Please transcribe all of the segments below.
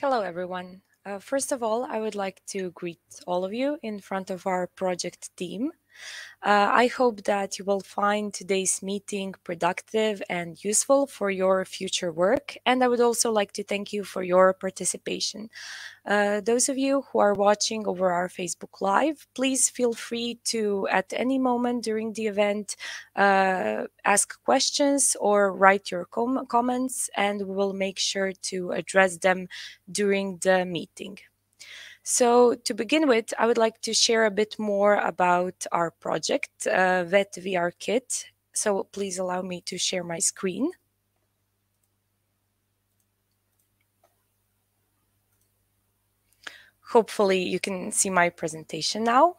Hello, everyone. Uh, first of all, I would like to greet all of you in front of our project team. Uh, I hope that you will find today's meeting productive and useful for your future work. And I would also like to thank you for your participation. Uh, those of you who are watching over our Facebook Live, please feel free to, at any moment during the event, uh, ask questions or write your com comments, and we will make sure to address them during the meeting. So to begin with, I would like to share a bit more about our project, uh, VET VR Kit. So please allow me to share my screen. Hopefully you can see my presentation now.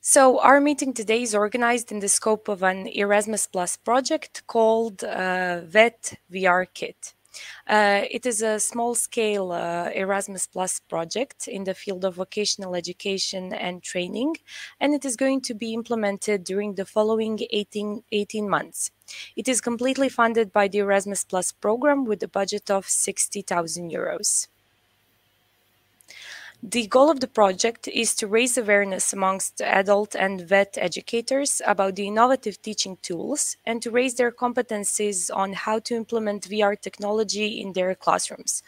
So our meeting today is organized in the scope of an Erasmus Plus project called uh, VET VR Kit. Uh, it is a small-scale uh, Erasmus Plus project in the field of vocational education and training, and it is going to be implemented during the following 18, 18 months. It is completely funded by the Erasmus Plus program with a budget of 60,000 euros. The goal of the project is to raise awareness amongst adult and VET educators about the innovative teaching tools and to raise their competencies on how to implement VR technology in their classrooms.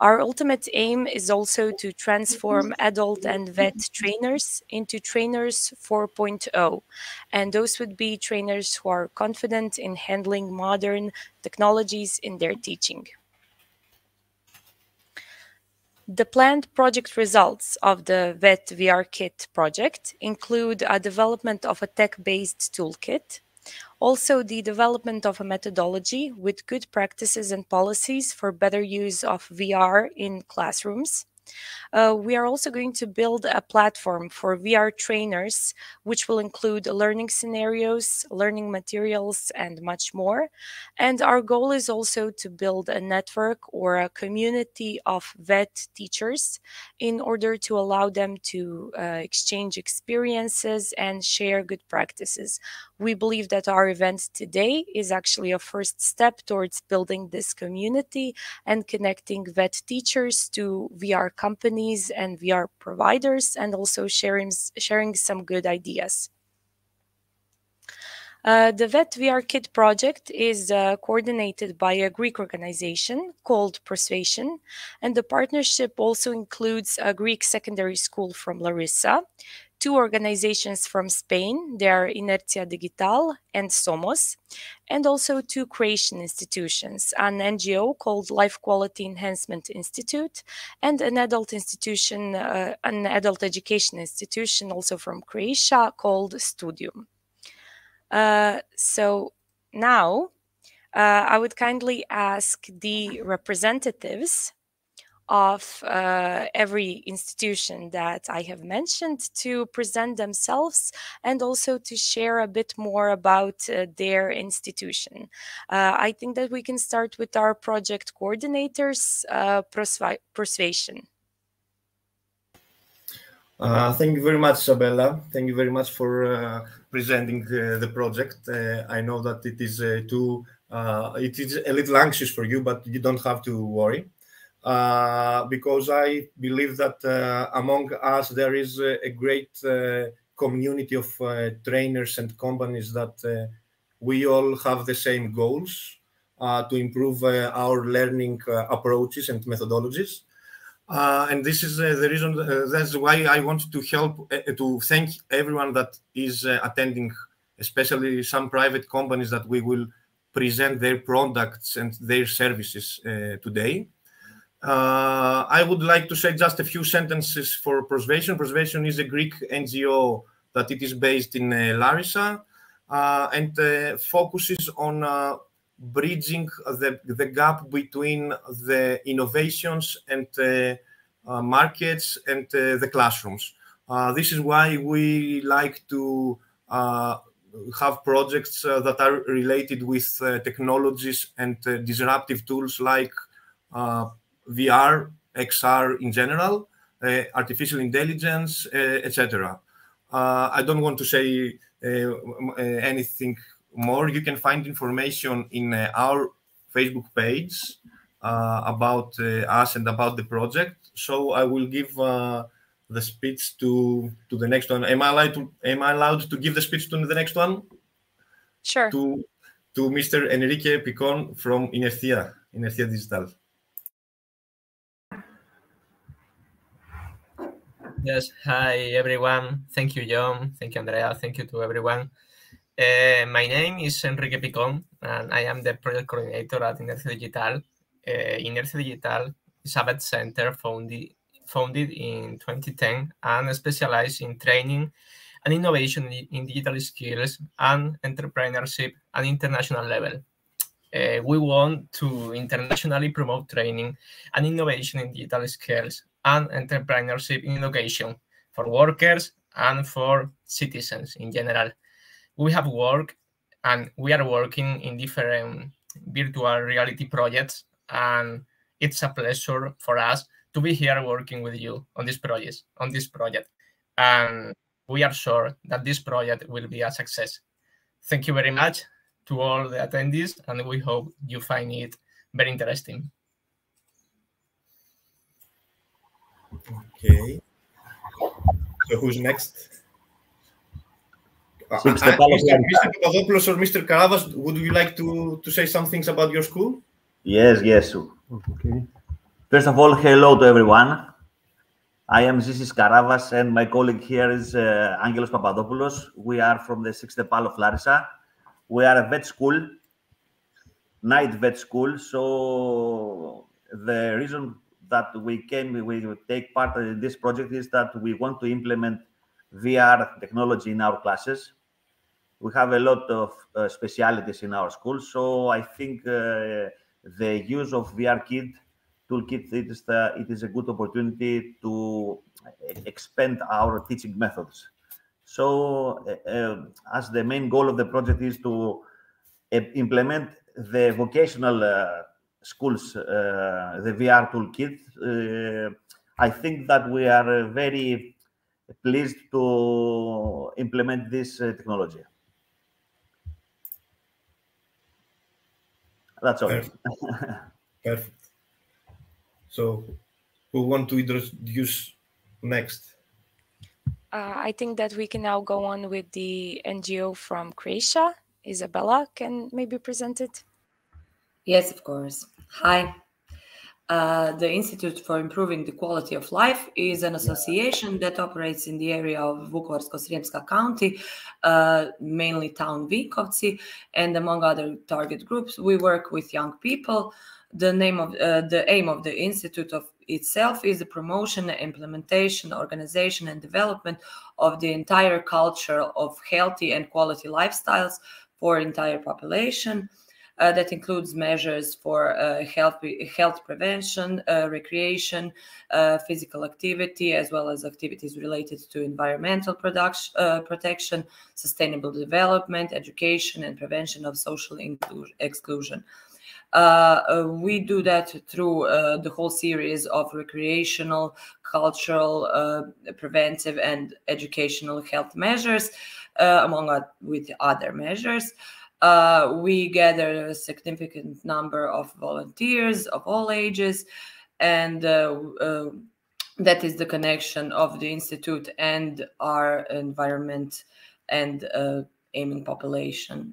Our ultimate aim is also to transform adult and VET trainers into trainers 4.0, and those would be trainers who are confident in handling modern technologies in their teaching. The planned project results of the VET VR Kit project include a development of a tech-based toolkit, also the development of a methodology with good practices and policies for better use of VR in classrooms, uh, we are also going to build a platform for VR trainers, which will include learning scenarios, learning materials, and much more. And our goal is also to build a network or a community of VET teachers in order to allow them to uh, exchange experiences and share good practices. We believe that our event today is actually a first step towards building this community and connecting VET teachers to VR companies and VR providers and also sharing, sharing some good ideas. Uh, the VET VR Kit project is uh, coordinated by a Greek organization called Prosvation, and the partnership also includes a Greek secondary school from Larissa, two organizations from Spain. They are Inercia Digital and Somos, and also two Croatian institutions, an NGO called Life Quality Enhancement Institute, and an adult institution, uh, an adult education institution also from Croatia called Studium. Uh, so now uh, I would kindly ask the representatives of uh, every institution that I have mentioned to present themselves and also to share a bit more about uh, their institution. Uh, I think that we can start with our project coordinators, uh, Prosvation. Uh, thank you very much, Isabella. Thank you very much for uh, presenting the project. I know that it is too it is a little anxious for you, but you don't have to worry. Uh, because I believe that uh, among us there is a, a great uh, community of uh, trainers and companies that uh, we all have the same goals to improve our learning approaches and methodologies. and this is the reason, that's why I want to help, to thank everyone that is attending, especially some private companies that we will present their products and their services today. Uh, I would like to say just a few sentences for Prosvation. Prosvation is a Greek NGO that it is based in uh, Larissa uh, and uh, focuses on uh, bridging the, the gap between the innovations and uh, markets and the classrooms. this is why we like to have projects that are related with technologies and disruptive tools like VR, XR in general, uh, artificial intelligence, uh, etc. Uh, I don't want to say anything more. You can find information in our Facebook page. uh, about uh, us and about the project. So I will give uh, the speech to to the next one. Am I allowed to Am I allowed to give the speech to the next one? Sure. To to Mr. Enrique Picon from Inercia, Inercia Digital. Yes, hi everyone. Thank you, John. Thank you, Andrea. Thank you to everyone. Uh, my name is Enrique Picon, and I am the project coordinator at Inercia Digital. Uh, Inercia Digital is a center founded, founded in 2010 and specialized in training and innovation in digital skills and entrepreneurship at international level. Uh, we want to internationally promote training and innovation in digital skills and entrepreneurship in education for workers and for citizens in general. We have worked and we are working in different virtual reality projects, and it's a pleasure for us to be here working with you on this project. On this project, and we are sure that this project will be a success. Thank you very much to all the attendees, and we hope you find it very interesting. Okay. So who's next? Uh, Six uh, the Palos Mr. Mr. Papadopoulos or Mr. Karavas, would you like to, to say some things about your school? Yes, yes. Okay. First of all, hello to everyone. I am Zisis Karavas, and my colleague here is uh, Angelos Papadopoulos. We are from the Sixth EPAL of Larissa. We are a vet school, night vet school. So the reason that we came, we, take part in this project is that we want to implement VR technology in our classes. We have a lot of uh, specialities in our school, so I think uh, the use of VR Kit toolkit it is the, it is a good opportunity to expand our teaching methods. So, uh, uh, as the main goal of the project is to uh, implement the vocational uh, schools, uh, the VR toolkit, uh, I think that we are uh, very pleased to implement this uh, technology. That's all. Perfect. Perfect. So, who want to introduce next? Uh, I think that we can now go on with the NGO from Croatia. Isabella can maybe present it. Yes, of course. Hi. Uh, the Institute for Improving the Quality of Life is an association that operates in the area of Vukovarsko-Srijemska County, uh, mainly town Vinkovci, and among other target groups, we work with young people. The name of uh, the aim of the institute of itself is the promotion, implementation, organization, and development of the entire culture of healthy and quality lifestyles for entire population. Uh, that includes measures for uh, health, health prevention, uh, recreation, uh, physical activity, as well as activities related to environmental production, uh, protection, sustainable development, education, and prevention of social exclusion. Uh, we do that through the whole series of recreational, cultural, preventive, and educational health measures, among with other measures. Uh, we gather a significant number of volunteers of all ages, and uh, uh, that is the connection of the institute and our environment and aiming population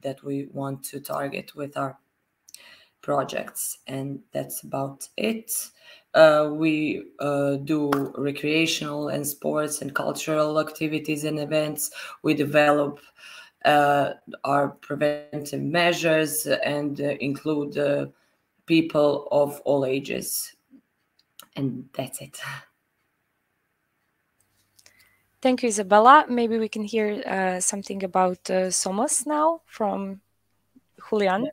that we want to target with our projects. And that's about it. Uh, we uh, do recreational and sports and cultural activities and events. We develop uh, our preventive measures and uh, include uh, people of all ages. And that's it. Thank you, Isabella. Maybe we can hear uh, something about uh, Somos now from Julian.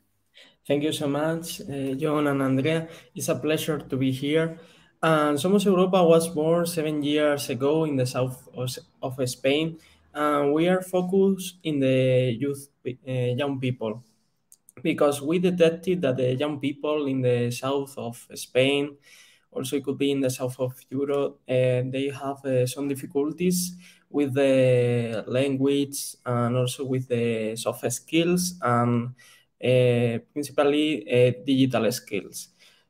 Thank you so much, uh, John and Andrea. It's a pleasure to be here. And Somos Europa was born seven years ago in the south of, of Spain and we are focused in the youth, uh, young people, because we detected that the young people in the south of Spain, also it could be in the south of Europe, uh, they have uh, some difficulties with the language and also with the soft skills and principally digital skills.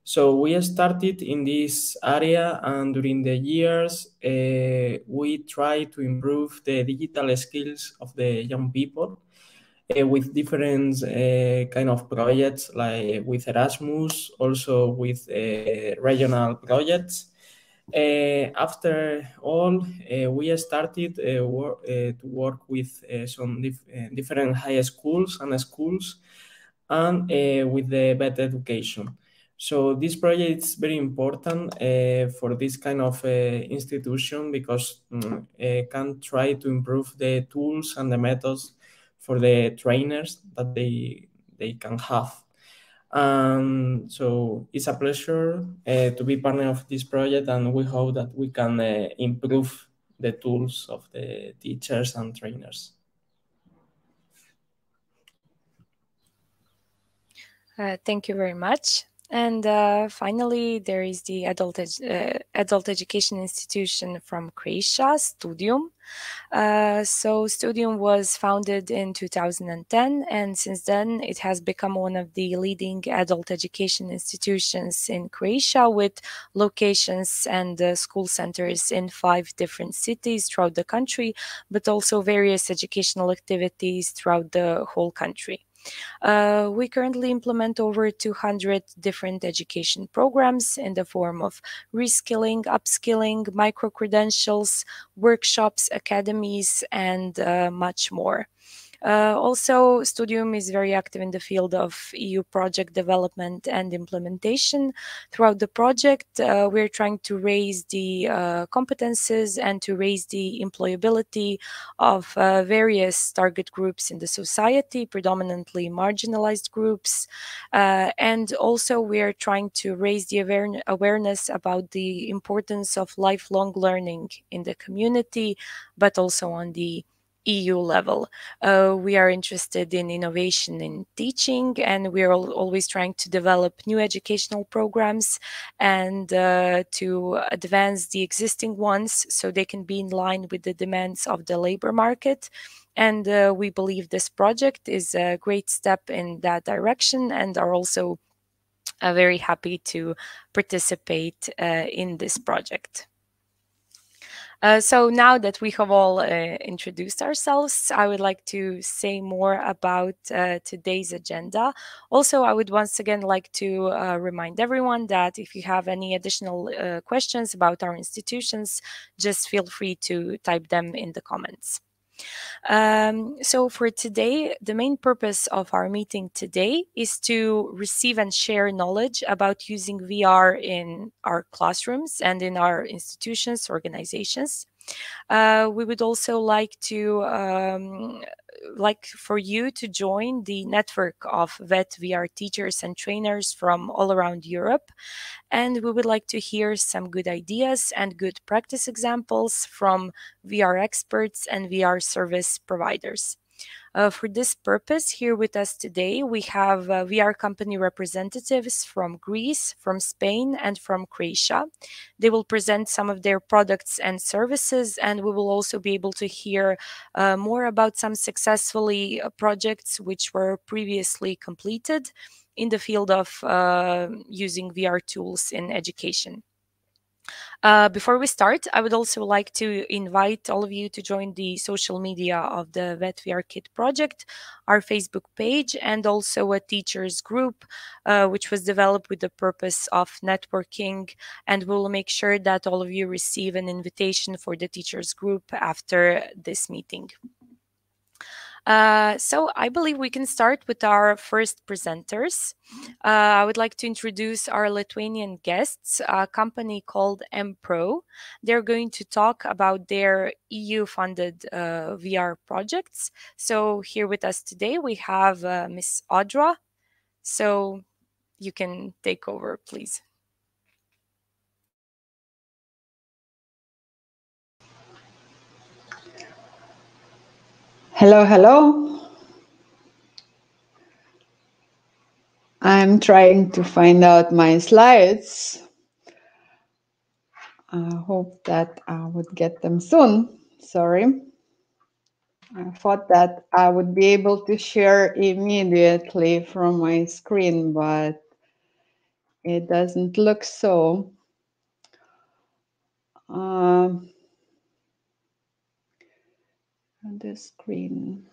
So we started in this area, and during the years, uh, we try to improve the digital skills of the young people uh, with different uh, kind of projects, like with Erasmus, also with uh, regional projects. Uh, after all, uh, we started wor to work with some dif different high schools and schools and with the better education. So this project is very important uh, for this kind of uh, institution because um, uh, can try to improve the tools and the methods for the trainers that they they can have. And so it's a pleasure to be part of this project, and we hope that we can improve the tools of the teachers and trainers. Uh, thank you very much. And uh, finally, there is the adult, uh, adult education institution from Croatia, Studium. Uh, so Studium was founded in 2010, and since then it has become one of the leading adult education institutions in Croatia with locations and uh, school centers in five different cities throughout the country, but also various educational activities throughout the whole country. Uh, we currently implement over 200 different education programs in the form of reskilling, upskilling, micro credentials, workshops, academies, and uh, much more. Uh, also, Studium is very active in the field of EU project development and implementation. Throughout the project, uh, we're trying to raise the uh, competences and to raise the employability of uh, various target groups in the society, predominantly marginalized groups. Uh, and also, we are trying to raise the aware awareness about the importance of lifelong learning in the community, but also on the EU level. Uh, we are interested in innovation in teaching, and we are always trying to develop new educational programs and uh, to advance the existing ones so they can be in line with the demands of the labor market. And uh, we believe this project is a great step in that direction and are also uh, very happy to participate uh, in this project. Uh, so now that we have all uh, introduced ourselves, I would like to say more about uh, today's agenda. Also, I would once again like to uh, remind everyone that if you have any additional uh, questions about our institutions, just feel free to type them in the comments. Um, so for today, the main purpose of our meeting today is to receive and share knowledge about using VR in our classrooms and in our institutions, organizations. Uh, we would also like to um, like for you to join the network of VET VR teachers and trainers from all around Europe. And we would like to hear some good ideas and good practice examples from VR experts and VR service providers. Uh, for this purpose, here with us today, we have uh, VR company representatives from Greece, from Spain, and from Croatia. They will present some of their products and services, and we will also be able to hear uh, more about some successfully uh, projects which were previously completed in the field of uh, using VR tools in education. Uh, before we start, I would also like to invite all of you to join the social media of the VetVR Kit project, our Facebook page, and also a teachers group, uh, which was developed with the purpose of networking. And we'll make sure that all of you receive an invitation for the teachers group after this meeting. Uh, so I believe we can start with our first presenters. Uh, I would like to introduce our Lithuanian guests, a company called MPro. They're going to talk about their EU-funded uh, VR projects. So here with us today, we have uh, Miss Audra. So you can take over, please. Hello, hello. I'm trying to find out my slides. I hope that I would get them soon. Sorry. I thought that I would be able to share immediately from my screen, but it doesn't look so. Um, on the screen.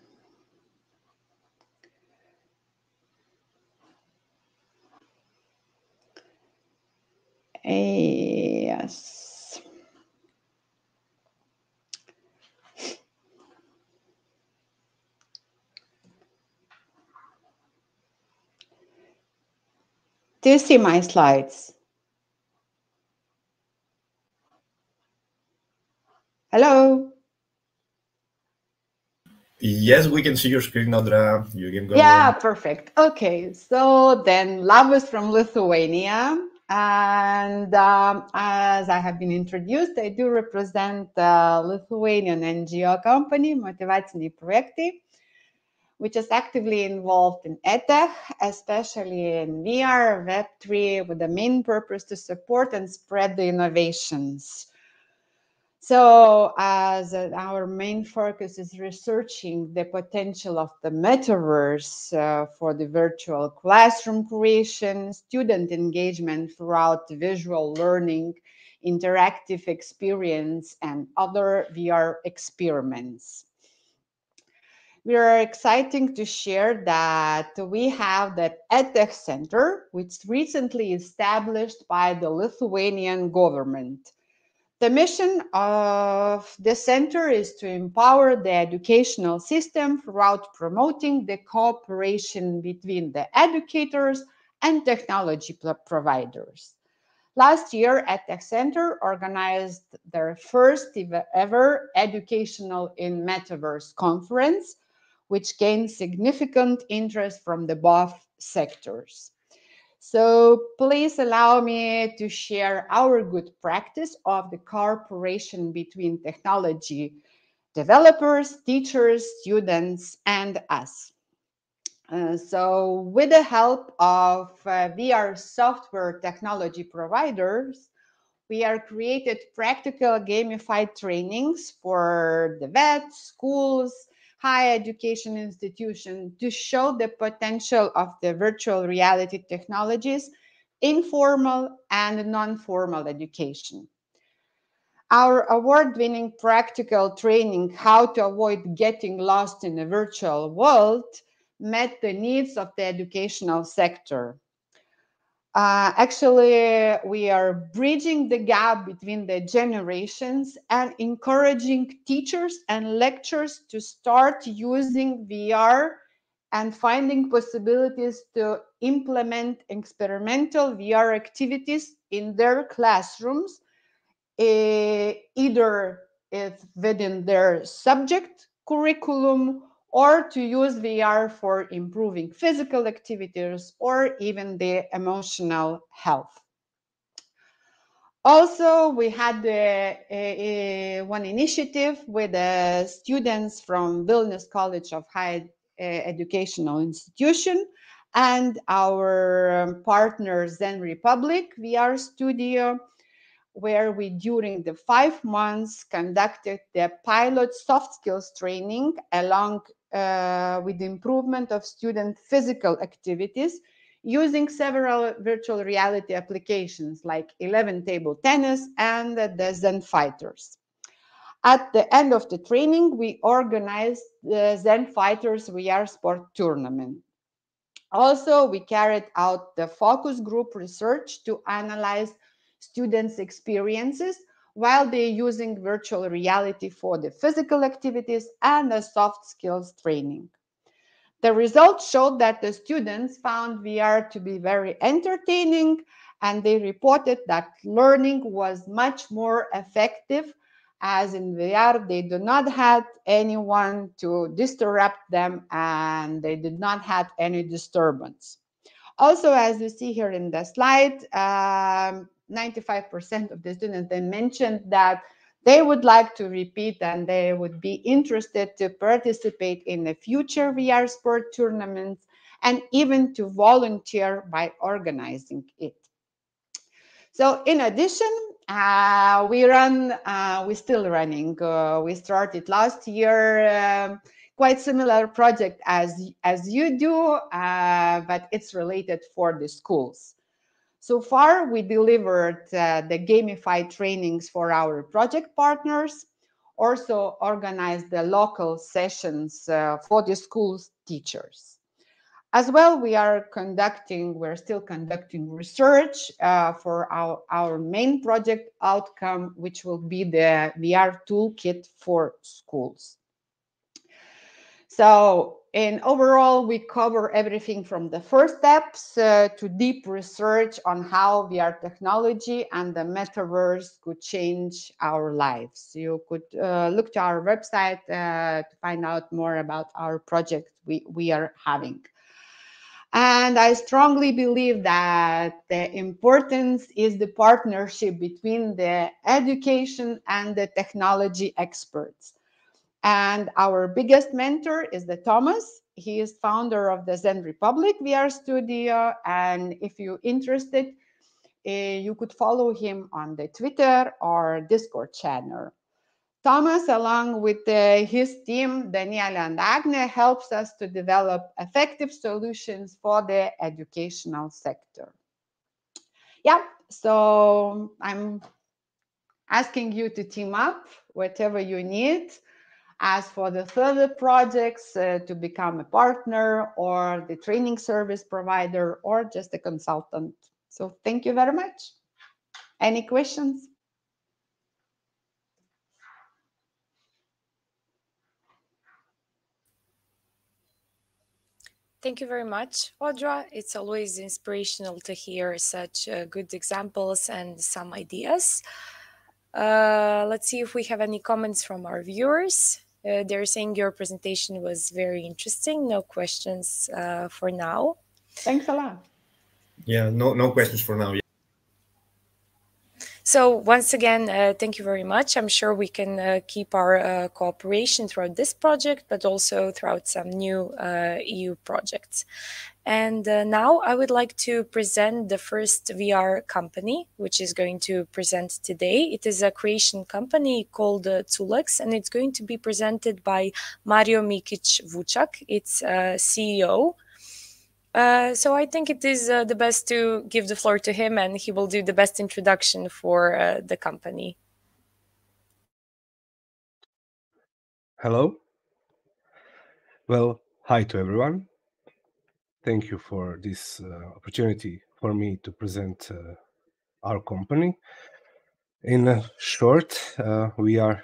Eh, yes. Do you see my slides? Hello? Yes, we can see your screen, Audra. You can go. Yeah, perfect. Okay, so then Labas from Lithuania. And um, as I have been introduced, I do represent the Lithuanian NGO company, Motyvaciniai Projektai, which is actively involved in EdTech, especially in VR, Web3, with the main purpose to support and spread the innovations so, as our main focus is researching the potential of the metaverse uh, for the virtual classroom creation, student engagement throughout visual learning, interactive experience, and other VR experiments. We are excited to share that we have the EdTech Center, which recently established by the Lithuanian government the mission of the center is to empower the educational system throughout promoting the cooperation between the educators and technology providers. Last year, EdTech Center organized their first ever educational in metaverse conference, which gained significant interest from the both sectors. So please allow me to share our good practice of the cooperation between technology developers, teachers, students, and us. Uh, so with the help of uh, VR software technology providers, we are created practical gamified trainings for the vets, schools, higher education institution to show the potential of the virtual reality technologies in formal and non-formal education. Our award-winning practical training, How to Avoid Getting Lost in a Virtual World, met the needs of the educational sector. Uh, actually, we are bridging the gap between the generations and encouraging teachers and lecturers to start using VR and finding possibilities to implement experimental VR activities in their classrooms, uh, either within their subject curriculum or to use VR for improving physical activities or even the emotional health. Also, we had uh, one initiative with the students from Vilnius College of Higher uh, Educational Institution and our partner Zen Republic VR Studio where we, during the five months, conducted the pilot soft skills training along uh, with the improvement of student physical activities using several virtual reality applications like 11 table tennis and the Zen Fighters. At the end of the training, we organized the Zen Fighters VR Sport Tournament. Also, we carried out the focus group research to analyze students' experiences while they're using virtual reality for the physical activities and the soft skills training. The results showed that the students found VR to be very entertaining and they reported that learning was much more effective as in VR they do not have anyone to disrupt them and they did not have any disturbance. Also, as you see here in the slide, um, 95% of the students they mentioned that they would like to repeat and they would be interested to participate in the future VR sport tournaments and even to volunteer by organizing it. So in addition, uh, we run, uh, we're still running. Uh, we started last year, um, quite similar project as, as you do, uh, but it's related for the schools. So far, we delivered uh, the gamified trainings for our project partners, also organized the local sessions uh, for the school's teachers. As well, we are conducting, we're still conducting research uh, for our, our main project outcome, which will be the VR toolkit for schools. So and overall, we cover everything from the first steps uh, to deep research on how VR technology and the metaverse could change our lives. You could uh, look to our website uh, to find out more about our project we, we are having. And I strongly believe that the importance is the partnership between the education and the technology experts. And our biggest mentor is the Thomas. He is founder of the Zen Republic VR Studio. And if you're interested, uh, you could follow him on the Twitter or Discord channel. Thomas, along with uh, his team, Daniela and Agne, helps us to develop effective solutions for the educational sector. Yeah, so I'm asking you to team up, whatever you need. As for the further projects, uh, to become a partner or the training service provider or just a consultant. So thank you very much. Any questions? Thank you very much, Audra. It's always inspirational to hear such uh, good examples and some ideas. Uh, let's see if we have any comments from our viewers. Uh, they're saying your presentation was very interesting. No questions uh, for now. Thanks a lot. Yeah, no, no questions for now. So once again, uh, thank you very much. I'm sure we can uh, keep our uh, cooperation throughout this project, but also throughout some new uh, EU projects. And uh, now I would like to present the first VR company, which is going to present today. It is a creation company called uh, Tulex, and it's going to be presented by Mario Mikic Vucak. It's uh, CEO. Uh, so I think it is uh, the best to give the floor to him, and he will do the best introduction for uh, the company. Hello. Well, hi to everyone thank you for this uh, opportunity for me to present uh, our company. In short, uh, we are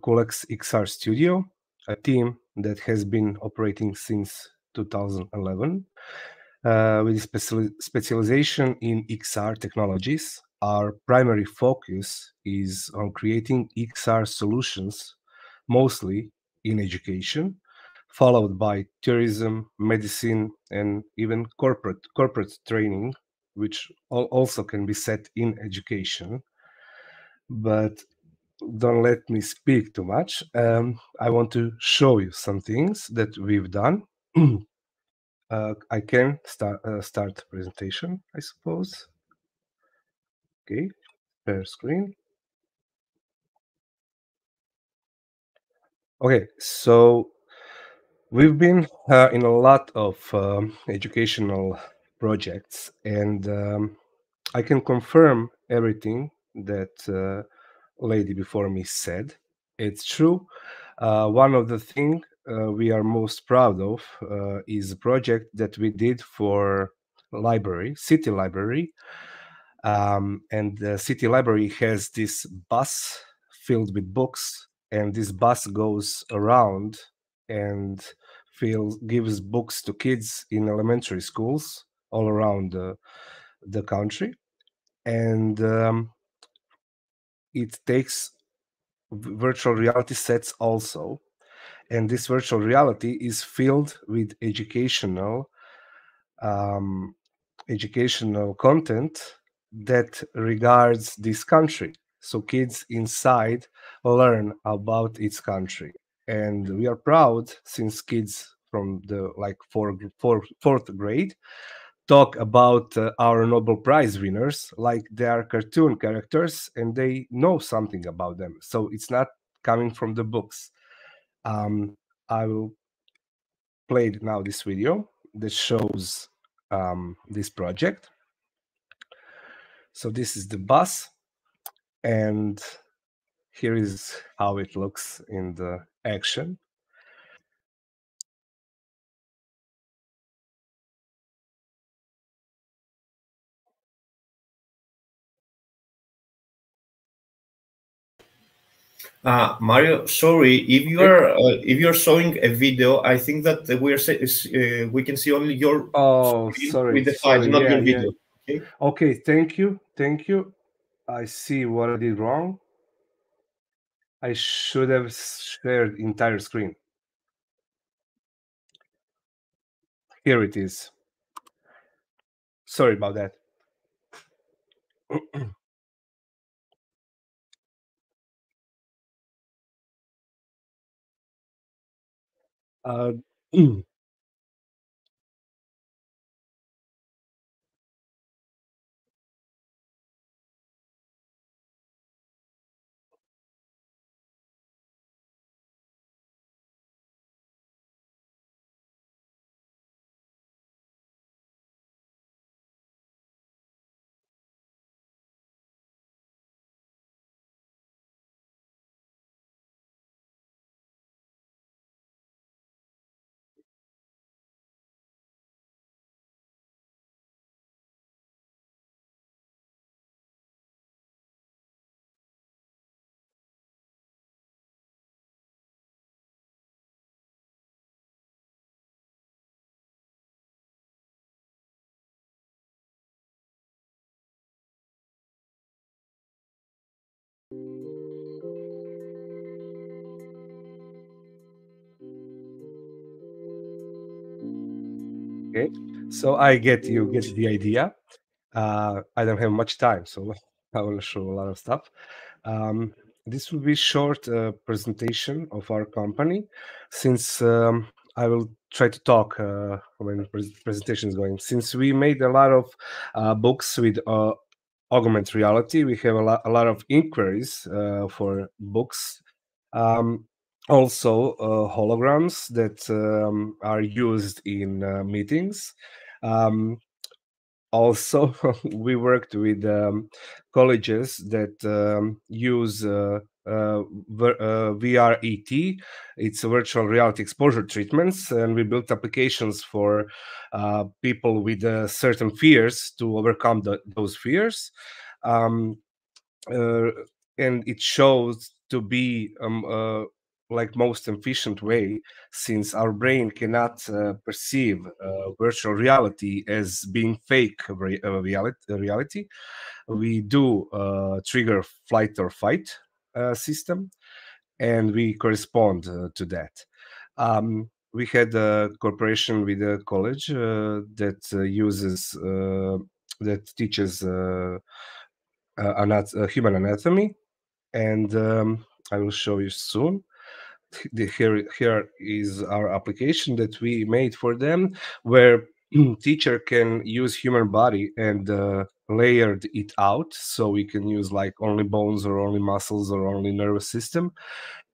Colex XR Studio, a team that has been operating since 2011 uh, with special specialization in XR technologies. Our primary focus is on creating XR solutions, mostly in education, followed by tourism, medicine, and even corporate corporate training, which also can be set in education. But don't let me speak too much. Um, I want to show you some things that we've done. uh, I can start uh, start presentation, I suppose. Okay, share screen. Okay, so We've been uh, in a lot of um, educational projects, and um, I can confirm everything that uh, lady before me said. It's true. Uh, one of the things uh, we are most proud of uh, is a project that we did for library, city library, um, and the city library has this bus filled with books, and this bus goes around and gives books to kids in elementary schools all around the, the country. And um, it takes virtual reality sets also. And this virtual reality is filled with educational um, educational content that regards this country. So kids inside learn about its country. And we are proud since kids from the like four, four, fourth grade talk about uh, our Nobel Prize winners like they are cartoon characters and they know something about them. So it's not coming from the books. Um, I will play now this video that shows um, this project. So this is the bus, and here is how it looks in the action. Uh, Mario, sorry if you are uh, if you're showing a video, I think that we're uh, we can see only your oh sorry with the sorry. not yeah, your yeah. video. Okay. Okay, thank you, thank you. I see what I did wrong. I should have shared entire screen. Here it is. Sorry about that. uh, Okay, so I get you get the idea. Uh, I don't have much time, so I will show a lot of stuff. Um, this will be short uh, presentation of our company, since um, I will try to talk uh, when presentation is going. Since we made a lot of uh, books with uh, augmented reality, we have a lot, a lot of inquiries uh, for books. Um, also uh, holograms that um, are used in uh, meetings. Um, also, we worked with um, colleges that um, use uh, uh, VRET. Uh, it's virtual reality exposure treatments, and we built applications for uh, people with certain fears to overcome the, those fears. Um, and it shows to be um, like most efficient way since our brain cannot uh, perceive uh, virtual reality as being fake re- uh, reality, reality. We do uh, trigger flight or fight uh, system and we correspond uh, to that. Um, we had a cooperation with a college that uses that teaches anat- human anatomy and um, i will show you soon the, here here is our application that we made for them where teacher can use human body and uh, layered it out. So we can use like only bones or only muscles or only nervous system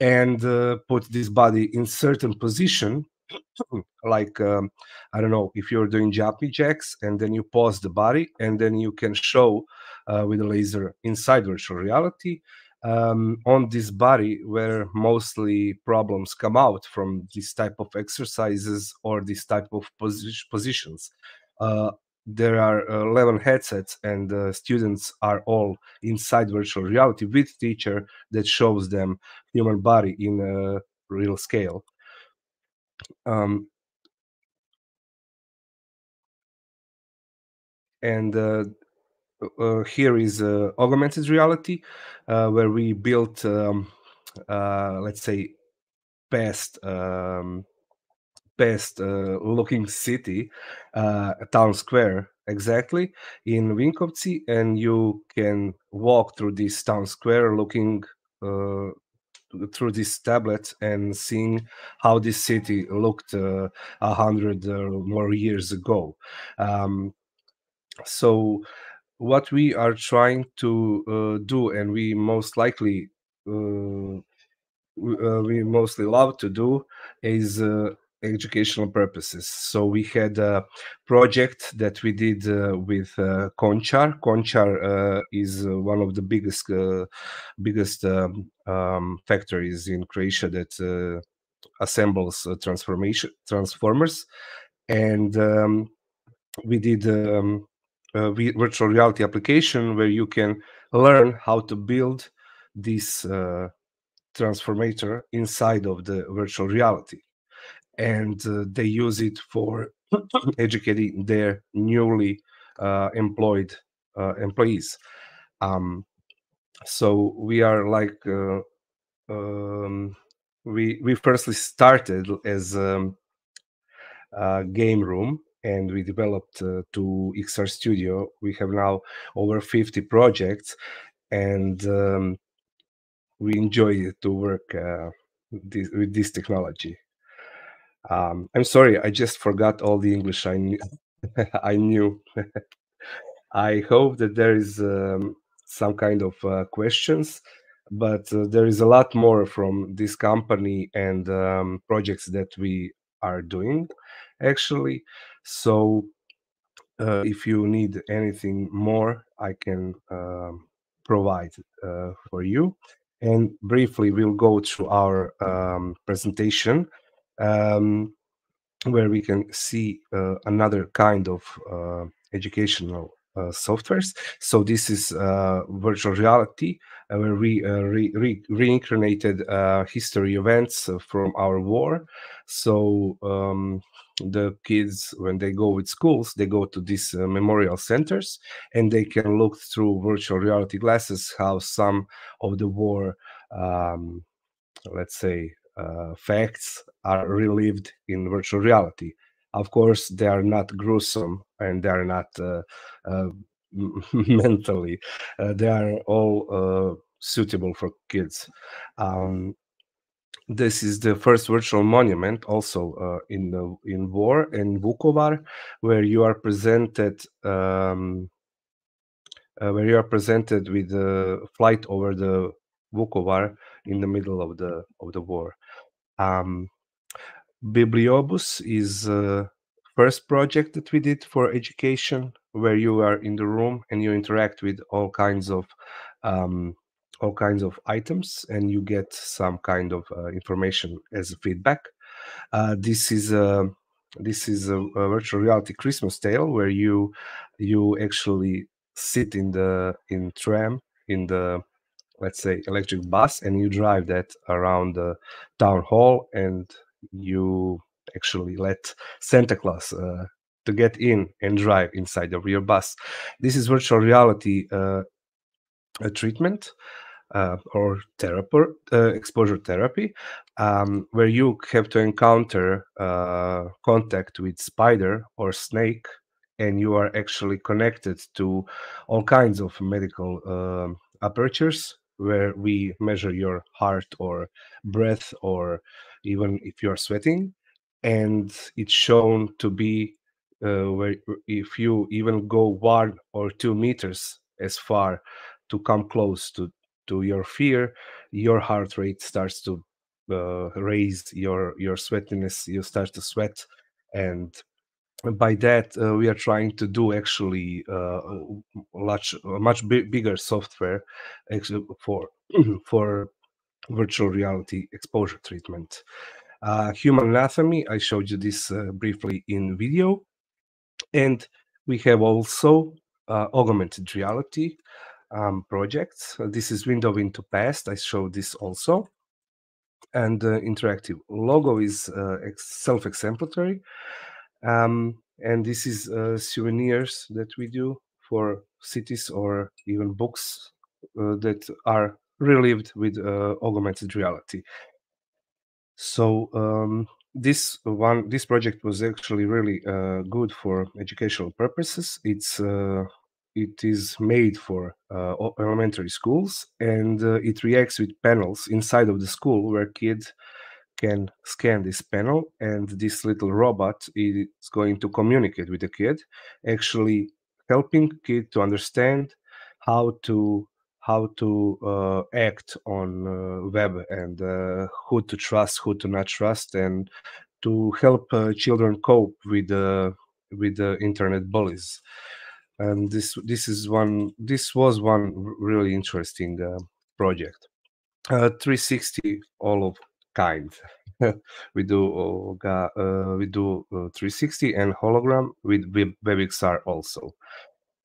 and uh, put this body in certain position. Like um, i don't know if you're doing jumping jacks and then you pause the body and then you can show uh, with a laser inside virtual reality um, on this body where mostly problems come out from this type of exercises or this type of posi- positions. Uh, there are 11 headsets and uh, students are all inside virtual reality with teacher that shows them human body in a real scale. Um, and uh, uh, here is uh, augmented reality, uh, where we built, um, uh, let's say, best um, best uh, looking city, uh, town square exactly in Vinkovci, and you can walk through this town square looking through this tablet and seeing how this city looked a hundred more years ago. Um, so what we are trying to uh, do and we most likely uh, we, uh, we, mostly love to do is uh, educational purposes. So we had a project that we did uh, with uh, Končar uh, is one of the biggest biggest um, um, factories in Croatia that assembles transformation transformers, and um, we did um, a virtual reality application where you can learn how to build this transformator inside of the virtual reality and uh, they use it for educating their newly uh, employed uh, employees. Um, so we are like uh, um, we we firstly started as um, a game room and we developed uh, to XR Studio. We have now over 50 projects and um, we enjoy to work uh, this, with this technology. Um, I'm sorry, I just forgot all the English I knew. I knew. I hope that there is um, some kind of uh, questions, but uh, there is a lot more from this company and um, projects that we are doing, actually. So uh, if you need anything more, I can um, provide uh, for you. And briefly, we'll go through our um, presentation um, where we can see uh, another kind of uh, educational uh, softwares. So this is uh, virtual reality, where we re re reincarnated history events from our war. So um, the kids, when they go with schools, they go to these memorial centers, and they can look through virtual reality glasses how some of the war, um, let's say, uh, facts are relived in virtual reality. Of course, they are not gruesome and they are not uh, uh, mentally. Uh, they are all uh, suitable for kids. Um, this is the first virtual monument also uh, in the, in war in Vukovar, where you are presented um, uh, where you are presented with a flight over the Vukovar in the middle of the of the war. Um, Bibliobus is the first project that we did for education, where you are in the room and you interact with all kinds of um, all kinds of items, and you get some kind of uh, information as feedback. Uh, this is a this is a, a, virtual reality Christmas tale where you you actually sit in the in tram in the let's say electric bus and you drive that around the town hall and you actually let santa claus uh, to get in and drive inside of your bus this is virtual reality uh, treatment uh, or therapy, uh, exposure therapy, um, where you have to encounter uh, contact with spider or snake, and you are actually connected to all kinds of medical um, apertures where we measure your heart or breath or even if you're sweating and it's shown to be uh, where if you even go one or two meters as far to come close to to your fear your heart rate starts to uh, raise your your sweatiness you start to sweat. And by that uh, we are trying to do actually uh, much much bigger software for for virtual reality exposure treatment. Uh, human anatomy i showed you this uh, briefly in video. And we have also uh, augmented reality um, projects. This is window into past. I showed this also. And uh, interactive. Logo is self-exemplary. Um, and this is uh, souvenirs that we do for cities or even books uh, that are relived with uh, augmented reality. So um, this one, this project was actually really uh, good for educational purposes. It's uh, it is made for uh, elementary schools, and it reacts with panels inside of the school where kids can scan this panel and this little robot is going to communicate with the kid actually helping kid to understand how to how to uh, act on uh, web and uh, who to trust who to not trust and to help uh, children cope with uh, with the internet bullies. And this this is one this was one really interesting uh, project. Uh, 360 all of kind. we do uh, we do 360 and hologram with WebXR also.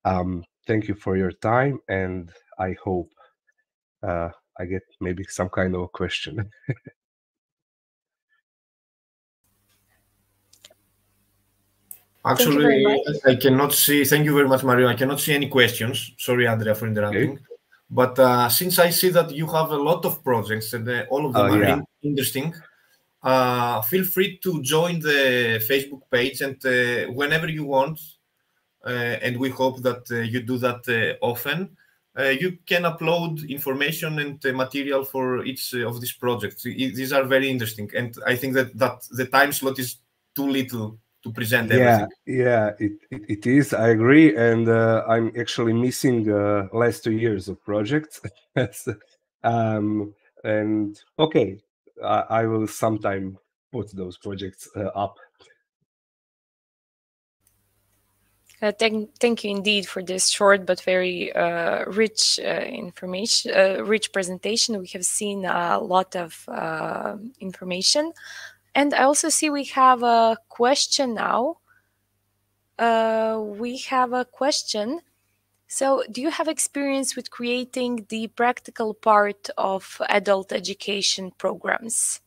Um, thank you for your time, and I hope I get maybe some kind of a question. Actually, I cannot see. Thank you very much, Mario. I cannot see any questions. Sorry, Andrea, for interrupting. Okay. But uh, since I see that you have a lot of projects and uh, all of them uh, are yeah. interesting, uh, feel free to join the Facebook page and uh, whenever you want. Uh, and we hope that you do that often. you can upload information and material for each of these projects. These are very interesting, and I think that that the time slot is too little to present everything. Yeah, yeah, it, it, it is. I agree, and uh, I'm actually missing uh, last two years of projects. um, and okay, I, I, will sometime put those projects uh, up. Uh, thank, thank you indeed for this short but very uh, rich uh, information, uh, rich presentation. We have seen a lot of uh, information. And I also see we have a question now. Uh, we have a question. So, do you have experience with creating the practical part of adult education programs?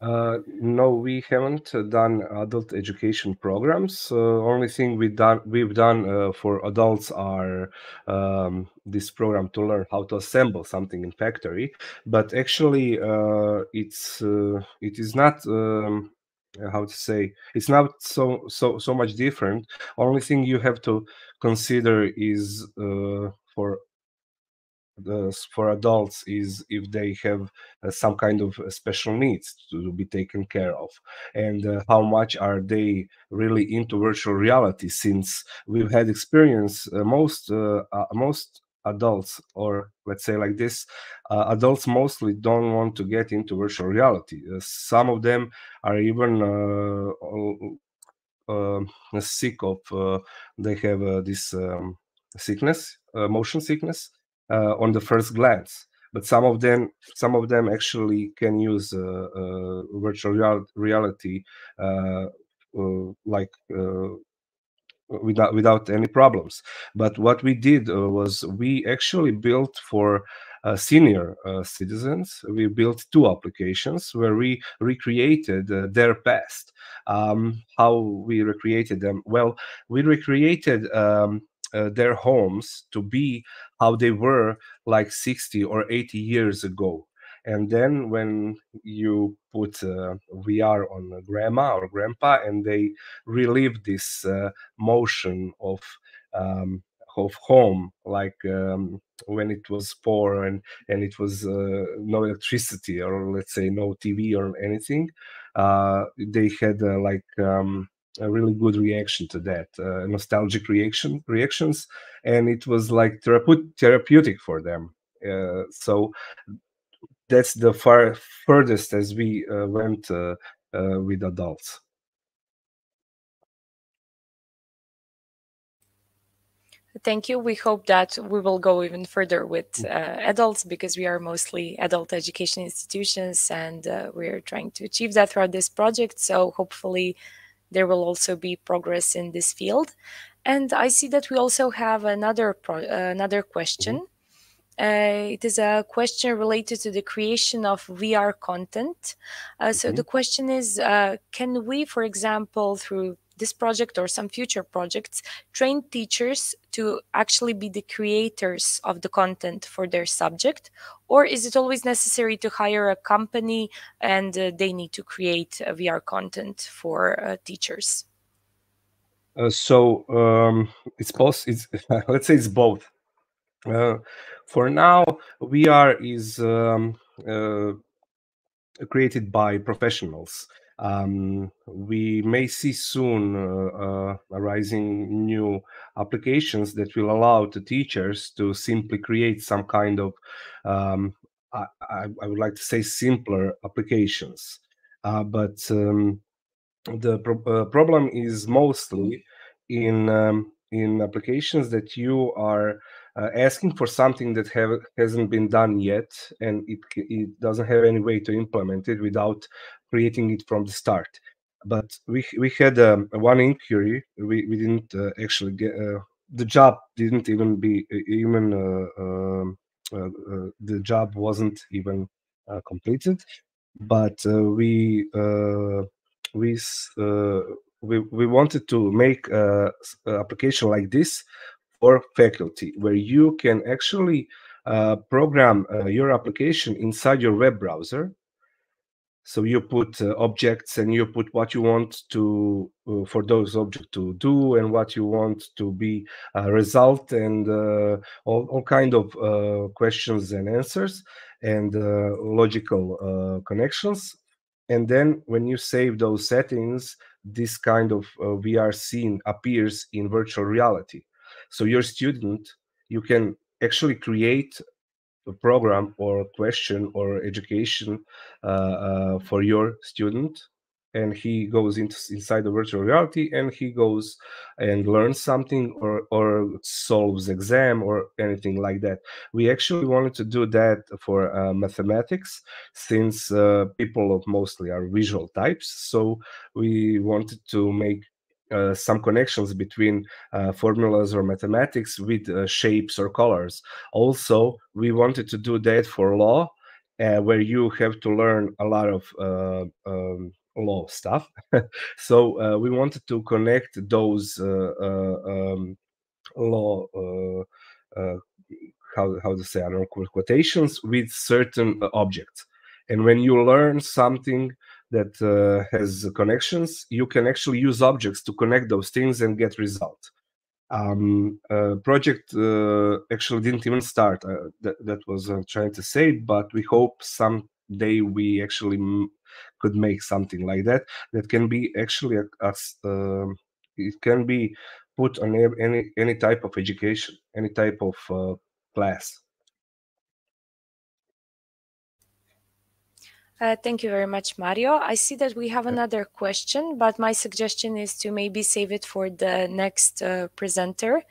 Uh, no, we haven't done adult education programs. Uh, only thing we done we've done uh, for adults are um, this program to learn how to assemble something in factory. But actually, uh, it's uh, it is not. Um, how to say it's not so so so much different only thing you have to consider is uh, for for adults is if they have uh, some kind of uh, special needs to be taken care of. And uh, how much are they really into virtual reality since we've had experience uh, most uh, uh, most adults or let's say like this adults mostly don't want to get into virtual reality. Some of them are even sick of they have this um, sickness motion sickness uh, on the first glance. But some of them some of them actually can use uh, uh, virtual real reality like without without any problems. But what we did uh, was we actually built for uh, senior uh, citizens. We built two applications where we recreated their past. Um, how we recreated them? Well we recreated um, uh, their homes to be how they were like 60 or 80 years ago. And then when you put uh, vr on grandma or grandpa and they relive this uh, motion of um, of home like um, when it was poor and and it was uh, no electricity or let's say no tv or anything uh, they had uh, like um, a really good reaction to that uh, nostalgic reaction reactions and it was like therapeutic for them uh, so that's the far furthest as we uh, went uh, uh, with adults Thank you. We hope that we will go even further with mm. uh, adults because we are mostly adult education institutions and uh, we're trying to achieve that throughout this project. So hopefully there will also be progress in this field. And I see that we also have another uh, another question. Uh, it is a question related to the creation of VR content. Uh, so mm-hmm. the question is, uh, can we, for example, through this project or some future projects train teachers to actually be the creators of the content for their subject? Or is it always necessary to hire a company and uh, they need to create vr content for uh, teachers? Uh, so um, it's both it's let's say it's both. Uh, for now vr is um, uh, created by professionals um, we may see soon uh, uh, arising new applications that will allow the teachers to simply create some kind of, um, I, I, would like to say, simpler applications. but um, the pro- problem is mostly in um, in applications that you are uh, asking for something that have, hasn't been done yet and it, it doesn't have any way to implement it without creating it from the start. But we we had um, one inquiry. We, we didn't uh, actually get uh, the job didn't even be even uh, um, uh, uh, the job wasn't even completed. But we we we, we wanted to make a, a, application like this for faculty where you can actually uh, program uh, your application inside your web browser so you put uh, objects and you put what you want to uh, for those objects to do and what you want to be a result and uh, all, all kind of uh, questions and answers and logical connections and then when you save those settings this kind of uh, VR scene appears in virtual reality. So your student, you can actually create program or question or education uh, uh, for your student and he goes into inside the virtual reality and he goes and learns something or or solves exam or anything like that. We actually wanted to do that for uh, mathematics since uh, people mostly are visual types so we wanted to make some connections between uh, formulas or mathematics with uh, shapes or colors. Also, we wanted to do that for law, uh, where you have to learn a lot of uh, um, law stuff. so uh, we wanted to connect those uh, uh, um, law how how to say I don't know quotations with certain objects. And when you learn something that uh, has connections, you can actually use objects to connect those things and get result. Um, uh, project uh, actually didn't even start. that, that was trying to say, but we hope someday we actually could make something like that that can be actually a, a uh, it can be put on any any type of education any type of uh, class Uh, thank you very much, Mario. I see that we have another question, but my suggestion is to maybe save it for the next uh, presenter,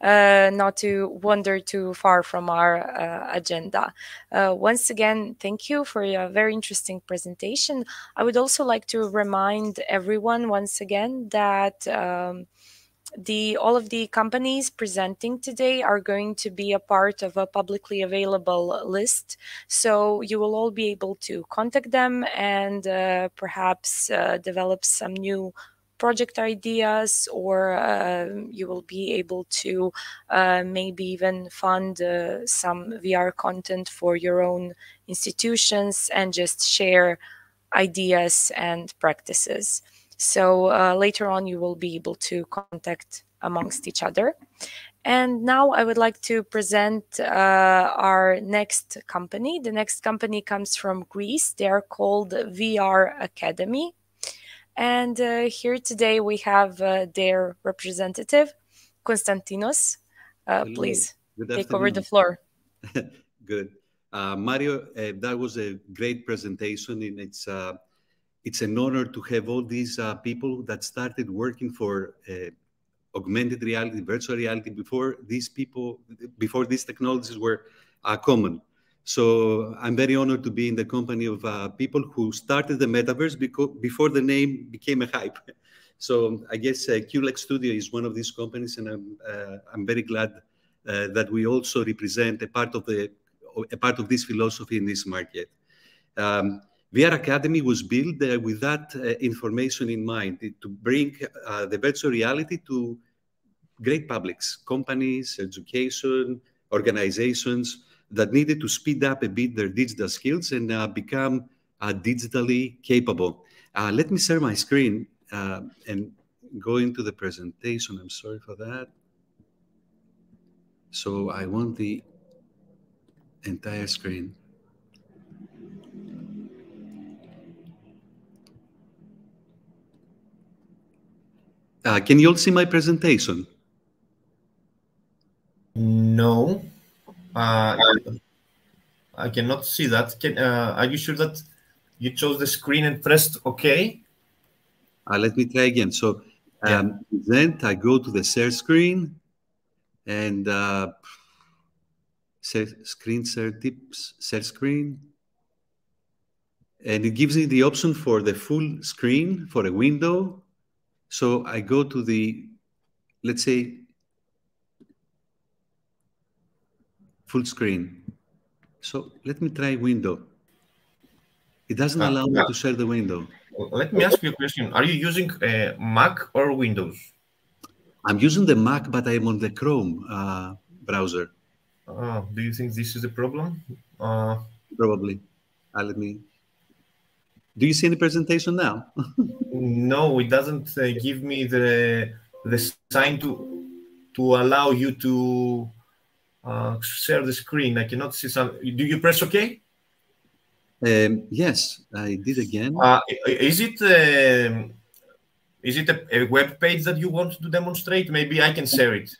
uh, not to wander too far from our uh, agenda. Uh, once again, thank you for a very interesting presentation. I would also like to remind everyone once again that um, the all of the companies presenting today are going to be a part of a publicly available list. So you will all be able to contact them and uh, perhaps uh, develop some new project ideas or uh, you will be able to uh, maybe even fund uh, some vr content for your own institutions and just share ideas and practices so uh, later on, you will be able to contact amongst each other. And now I would like to present uh, our next company. The next company comes from Greece. They are called VR Academy. And uh, here today we have uh, their representative, Konstantinos. Uh, please take over the floor. Good. Uh, Mario, uh, that was a great presentation. In its it's an honor to have all these uh, people that started working for uh, augmented reality, virtual reality before these people, before these technologies were uh, common. So I'm very honored to be in the company of uh, people who started the metaverse before the name became a hype. So I guess uh, QLEX Studio is one of these companies, and I'm uh, I'm very glad that we also represent a part of the a part of this philosophy in this market. Um, VR Academy was built uh, with that uh, information in mind to bring uh, the virtual reality to great publics, companies, education, organizations that needed to speed up a bit their digital skills and uh, become uh, digitally capable. Uh, let me share my screen and go into the presentation. I'm sorry for that. So I want the entire screen. Uh, can you all see my presentation? No, uh, I cannot see that. Can, uh, are you sure that you chose the screen and pressed OK. Uh, let me try again. So um, then I go to the share screen and uh, share screen share tips, share screen. And it gives me the option for the full screen for a window. So I go to the, let's say, full screen. So let me try window. It doesn't Uh, allow me to share the window. Let me ask you a question. Are you using uh, Mac or Windows? I'm using the Mac, but I'm on the Chrome uh, browser, Uh, do you think this is a problem? Uh, probably. Uh, let me. Do you see any presentation now? no, it doesn't uh, give me the the sign to to allow you to uh, share the screen. I cannot see some. Do you press OK? um, yes, I did again. Uh, is it um, is it a, a web page that you want to demonstrate? Maybe I can share it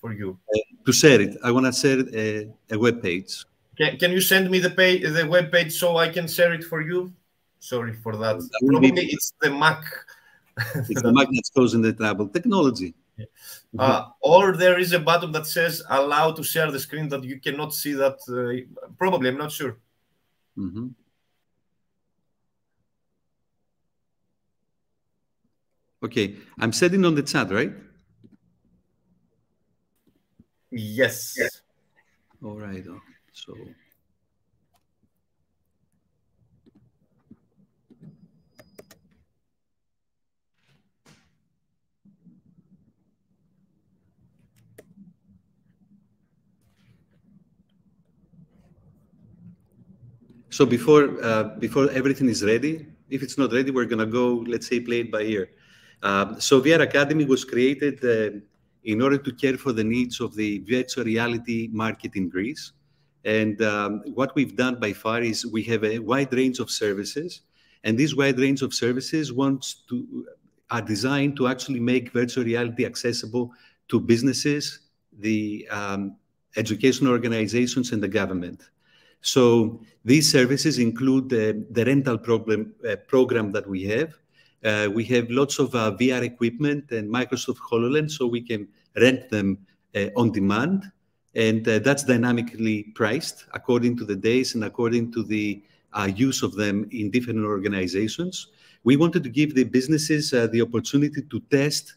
for you. to share it, I want to share a, a web page. Can, can you send me the page, the web page, so I can share it for you? Sorry for that. will be- Probably it's the Mac, It's the Mac that's causing the trouble. Technology. uh, or there is a button that says "Allow to share the screen" that you cannot see. That uh, probably I'm not sure. Mhm. Okay, I'm setting on the chat, right? Yes. yes. All right. oh, So So before uh, before everything is ready, if it's not ready, we're gonna go. Let's say play it by ear. Um, so VR Academy was created uh, in order to care for the needs of the virtual reality market in Greece. And um, what we've done by far is we have a wide range of services, and this wide range of services wants to are designed to actually make virtual reality accessible to businesses, the um, educational organizations, and the government. So these services include the, rental uh, program that we have. Uh, we have lots of uh, VR equipment and Microsoft HoloLens, so we can rent them on demand. And that's dynamically priced according to the days and according to the use of them in different organizations. We wanted to give the businesses the opportunity to test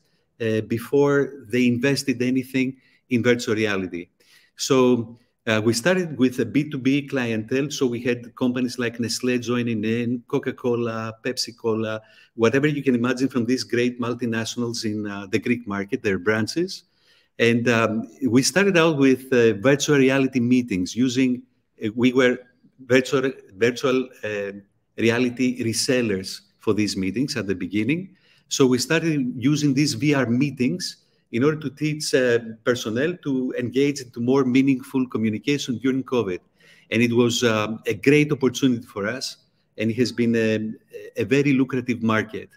before they invested anything in virtual reality. So uh, we started with a B2B clientele. So we had companies like Nestle joining in, Coca Cola, Pepsi Cola, whatever you can imagine from these great multinationals in uh, the Greek market, their branches. And um, we started out with uh, virtual reality meetings using, uh, we were virtual, virtual uh, reality resellers for these meetings at the beginning. So we started using these VR meetings in order to teach uh, personnel to engage into more meaningful communication during COVID. And it was um, a great opportunity for us, and it has been a, a very lucrative market.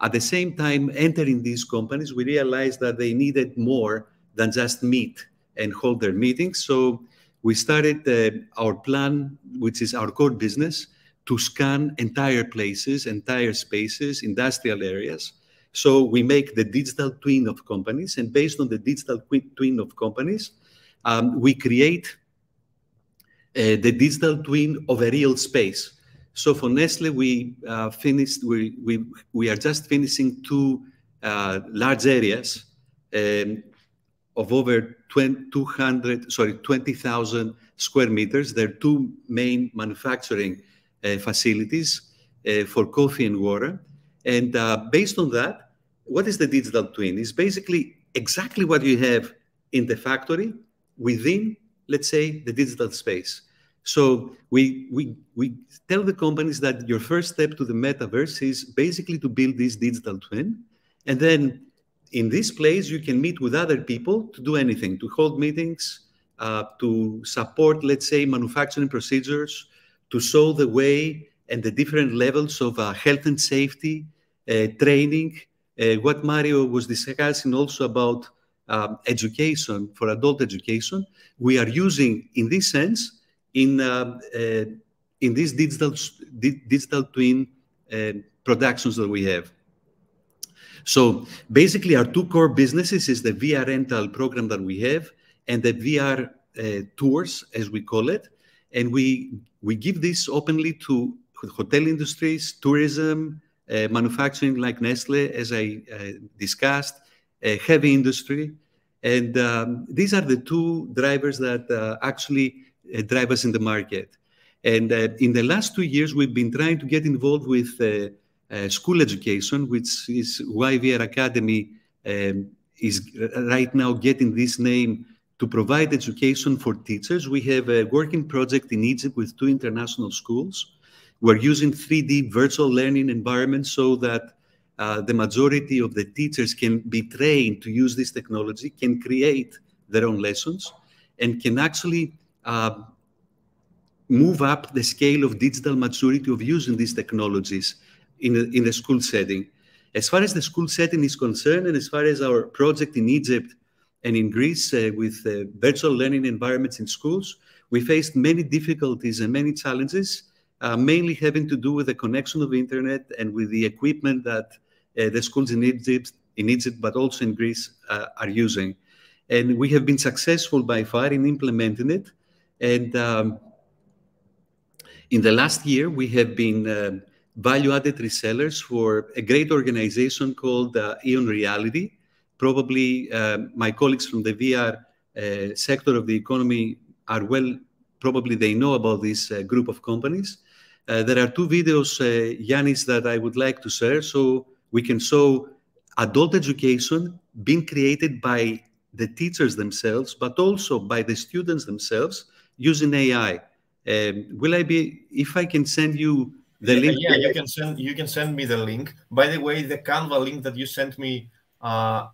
At the same time, entering these companies, we realized that they needed more than just meet and hold their meetings. So we started uh, our plan, which is our core business, to scan entire places, entire spaces, industrial areas. So we make the digital twin of companies, and based on the digital twin of companies, um, we create uh, the digital twin of a real space. So for Nestle, we uh, finished. We, we we are just finishing two uh, large areas um, of over 20, 200, sorry, 20,000 square meters. They're two main manufacturing uh, facilities uh, for coffee and water. And uh, based on that, what is the digital twin? It's basically exactly what you have in the factory within, let's say, the digital space. So we we we tell the companies that your first step to the metaverse is basically to build this digital twin, and then in this place you can meet with other people to do anything, to hold meetings, uh, to support, let's say, manufacturing procedures, to show the way and the different levels of uh, health and safety, uh, training. Uh, what Mario was discussing also about um, education for adult education, we are using in this sense in uh, uh, in this digital di digital twin uh, productions that we have. So basically, our two core businesses is the VR rental program that we have and the VR uh, tours, as we call it, and we we give this openly to hotel industries, tourism, uh, manufacturing like Nestle, as I uh, discussed, uh, heavy industry, and um, these are the two drivers that uh, actually uh, drive us in the market. And in the last two years, we've been trying to get involved with school education, which is why VR Academy um, is right now getting this name to provide education for teachers. We have a working project in Egypt with two international schools. We're using 3D virtual learning environments so that uh, the majority of the teachers can be trained to use this technology, can create their own lessons, and can actually uh, move up the scale of digital maturity of using these technologies in a, in a school setting. As far as the school setting is concerned, and as far as our project in Egypt and in Greece, uh, with uh, virtual learning environments in schools, we faced many difficulties and many challenges, uh, mainly having to do with the connection of the internet and with the equipment that uh, the schools in Egypt, in Egypt, but also in Greece, uh, are using. And we have been successful by far in implementing it. And um, in the last year, we have been uh, value-added resellers for a great organization called Eon Reality, probably uh, my colleagues from the VR uh, sector of the economy are well, probably they know about this uh, group of companies. Uh, there are two videos, uh, Yanis, that I would like to share so we can show adult education being created by the teachers themselves, but also by the students themselves using AI. Um, will I be, if I can send you the link? Yeah, you can send you can send me the link. By the way, the Canva link that you sent me uh,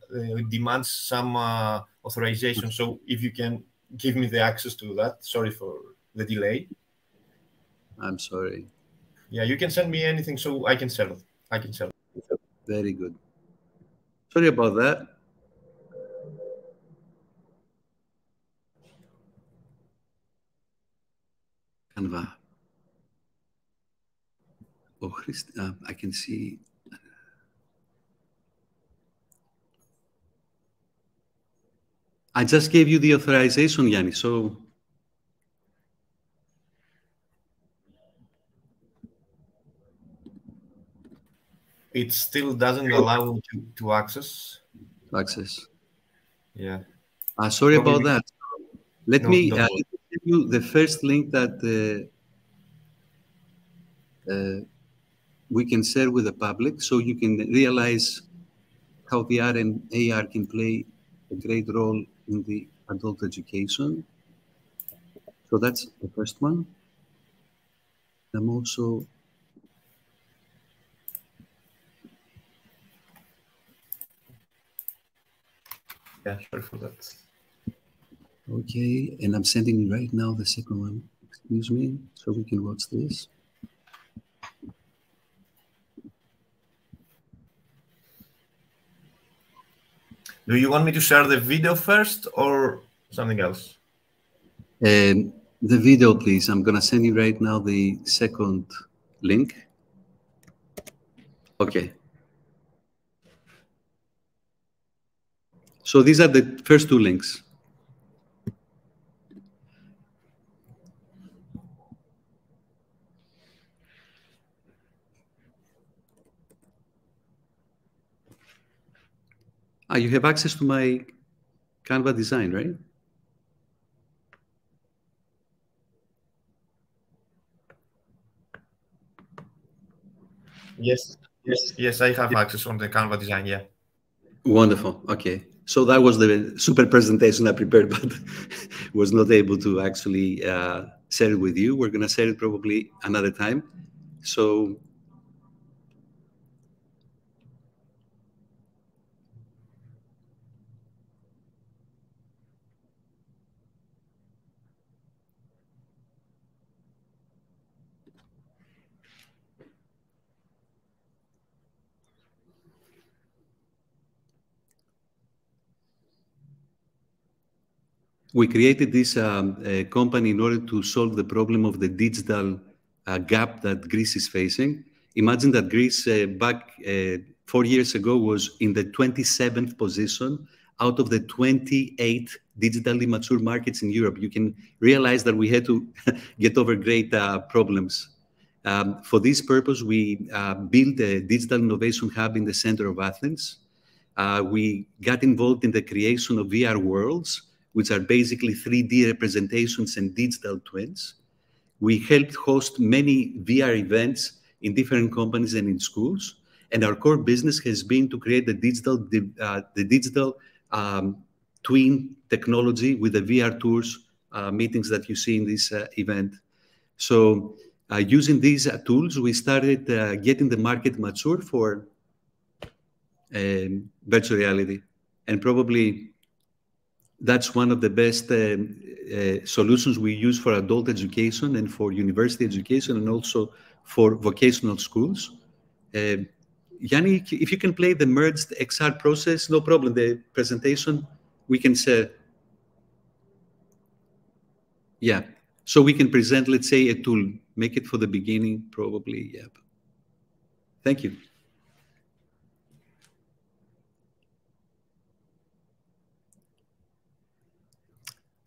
demands some uh, authorization. So if you can give me the access to that, sorry for the delay. I'm sorry. Yeah, you can send me anything so I can sell it. I can sell it. Very good. Sorry about that. Canva. Oh, Christ, uh, I can see I just gave you the authorization, Yanni. So it still doesn't allow to, to access. Access. Yeah. Uh, sorry Probably about that. Let no, me uh, give you the first link that uh, uh, we can share with the public so you can realize how VR and AR can play a great role in the adult education. So that's the first one. I'm also yeah, sorry for that. Okay, and I'm sending right now the second one. Excuse me, so we can watch this. Do you want me to share the video first or something else? Um, the video, please. I'm going to send you right now the second link. Okay. So these are the first two links. Ah, you have access to my Canva design, right? Yes, yes, yes, I have access on the Canva design, yeah. Wonderful. Okay. So that was the super presentation I prepared, but was not able to actually uh, share it with you. We're going to share it probably another time. So we created this um, company in order to solve the problem of the digital uh, gap that Greece is facing. Imagine that Greece uh, back uh, four years ago was in the 27th position out of the 28 digitally mature markets in Europe. You can realize that we had to get over great uh, problems. Um, for this purpose, we uh, built a digital innovation hub in the center of Athens. Uh, we got involved in the creation of VR worlds, which are basically 3D representations and digital twins. We helped host many VR events in different companies and in schools. And our core business has been to create the digital, uh, the digital um, twin technology with the VR tours uh, meetings that you see in this uh, event. So uh, using these uh, tools, we started uh, getting the market mature for um, virtual reality. And probably that's one of the best uh, solutions we use for adult education and for university education and also for vocational schools. Uh, Yanni, if you can play the merged XR process, no problem. The presentation we can say, yeah. So we can present, let's say, a tool, make it for the beginning, probably, yeah. Thank you.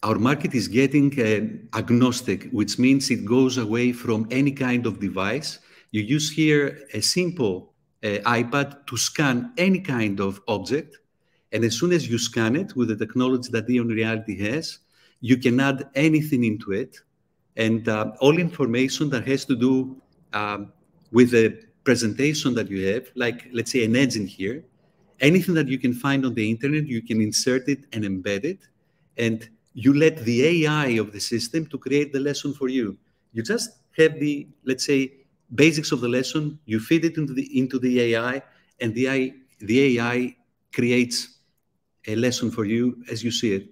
Our market is getting uh, agnostic, which means it goes away from any kind of device. You use here a simple uh, iPad to scan any kind of object. And as soon as you scan it with the technology that Eon Reality has, you can add anything into it. And uh, all information that has to do um, with the presentation that you have, like let's say an engine here, anything that you can find on the internet, you can insert it and embed it. And you let the AI of the system to create the lesson for you. You just have the, let's say, basics of the lesson, you feed it into the, into the AI, and the AI, the AI creates a lesson for you as you see it.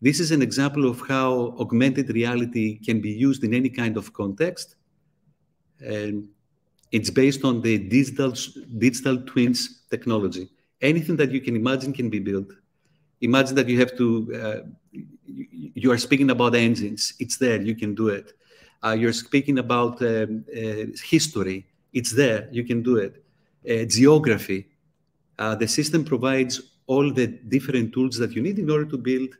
This is an example of how augmented reality can be used in any kind of context. And it's based on the digital, digital twins technology. Anything that you can imagine can be built. Imagine that you have to, uh, you are speaking about engines. It's there, you can do it. Uh, you're speaking about um, uh, history. It's there, you can do it. Uh, geography. Uh, the system provides all the different tools that you need in order to build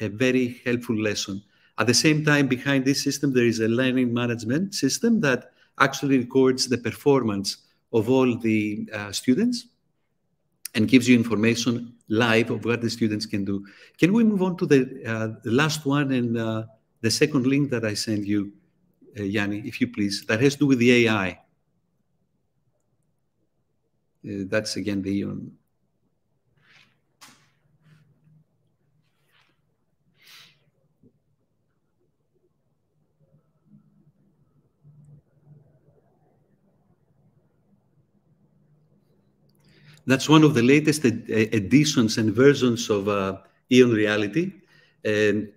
a very helpful lesson. At the same time, behind this system, there is a learning management system that actually records the performance of all the uh, students and gives you information live of what the students can do. Can we move on to the, uh, last one and uh, the second link that I sent you, uh, Yanni, if you please, that has to do with the AI. Uh, that's again the um, That's one of the latest ed editions and versions of uh, Eon Reality. And,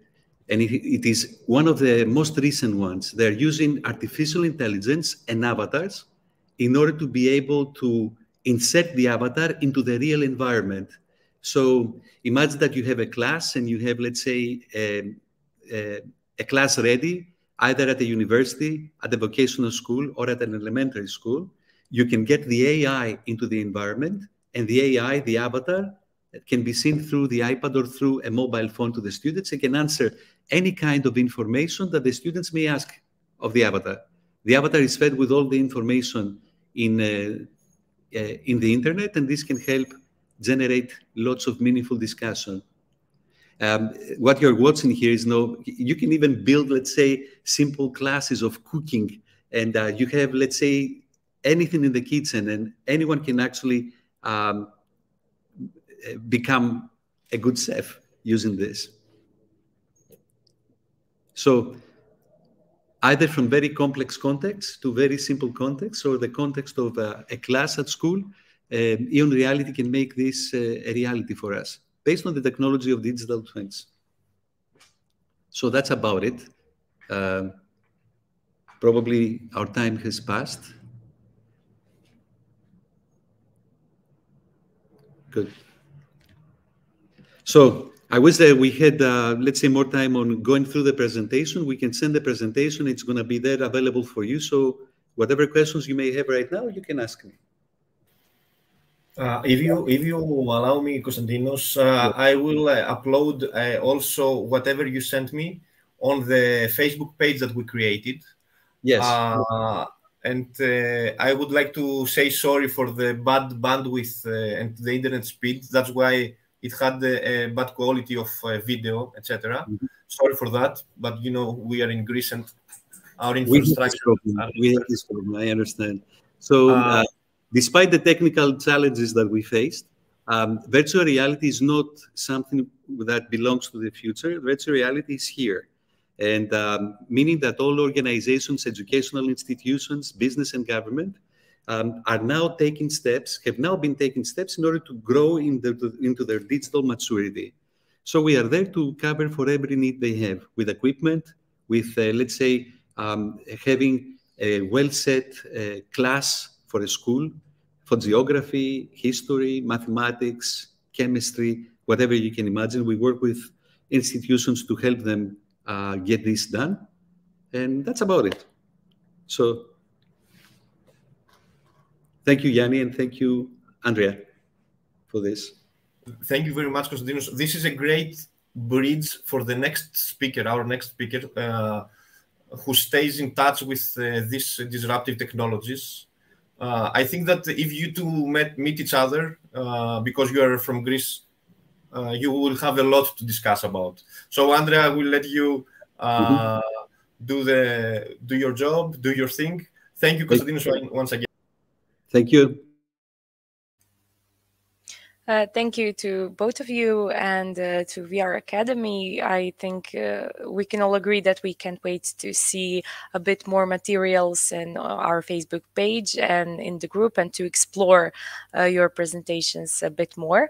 and it, it is one of the most recent ones. They're using artificial intelligence and avatars in order to be able to insert the avatar into the real environment. So imagine that you have a class and you have, let's say, a, a, a class ready either at a university, at a vocational school, or at an elementary school. You can get the AI into the environment and the AI, the avatar, can be seen through the iPad or through a mobile phone to the students and can answer any kind of information that the students may ask of the avatar. The avatar is fed with all the information in, uh, uh, in the internet, and this can help generate lots of meaningful discussion. Um, what you're watching here is no, you can even build, let's say, simple classes of cooking, and uh, you have, let's say, anything in the kitchen, and anyone can actually um, become a good chef using this. So either from very complex contexts to very simple contexts or the context of uh, a class at school, um, Eon Reality can make this uh, a reality for us based on the technology of digital twins. So that's about it. Uh, probably our time has passed. Good. So I wish that we had, uh, let's say, more time on going through the presentation. We can send the presentation. It's going to be there available for you. So whatever questions you may have right now, you can ask me. Uh, if you if you allow me, Konstantinos, uh, I will uh, upload uh, also whatever you sent me on the Facebook page that we created. Yes. Uh, and uh, I would like to say sorry for the bad bandwidth and the internet speed. That's why it had a, bad quality of video, etc. Mm -hmm. Sorry for that, but you know we are in Greece and our infrastructure. We have this problem. We have this problem. I understand. So despite the technical challenges that we faced, um, virtual reality is not something that belongs to the future. Virtual reality is here. And um, meaning that all organizations, educational institutions, business and government um, are now taking steps, have now been taking steps in order to grow in the, into their digital maturity. So we are there to cover for every need they have with equipment, with, uh, let's say, um, having a well-set uh, class for a school, for geography, history, mathematics, chemistry, whatever you can imagine. We work with institutions to help them uh, get this done. And that's about it. So thank you, Yanni, and thank you, Andrea, for this. Thank you very much, Konstantinos. This is a great bridge for the next speaker, our next speaker, uh, who stays in touch with uh, these disruptive technologies uh, I think that if you two met, meet each other uh, because you are from Greece, you will have a lot to discuss about. So Andrea, I will let you mm-hmm. do the do your job, do your thing. Thank you, Konstantinos, once again. Thank you. Uh, thank you to both of you and uh, to VR Academy. I think uh, we can all agree that we can't wait to see a bit more materials in our Facebook page and in the group and to explore uh, your presentations a bit more.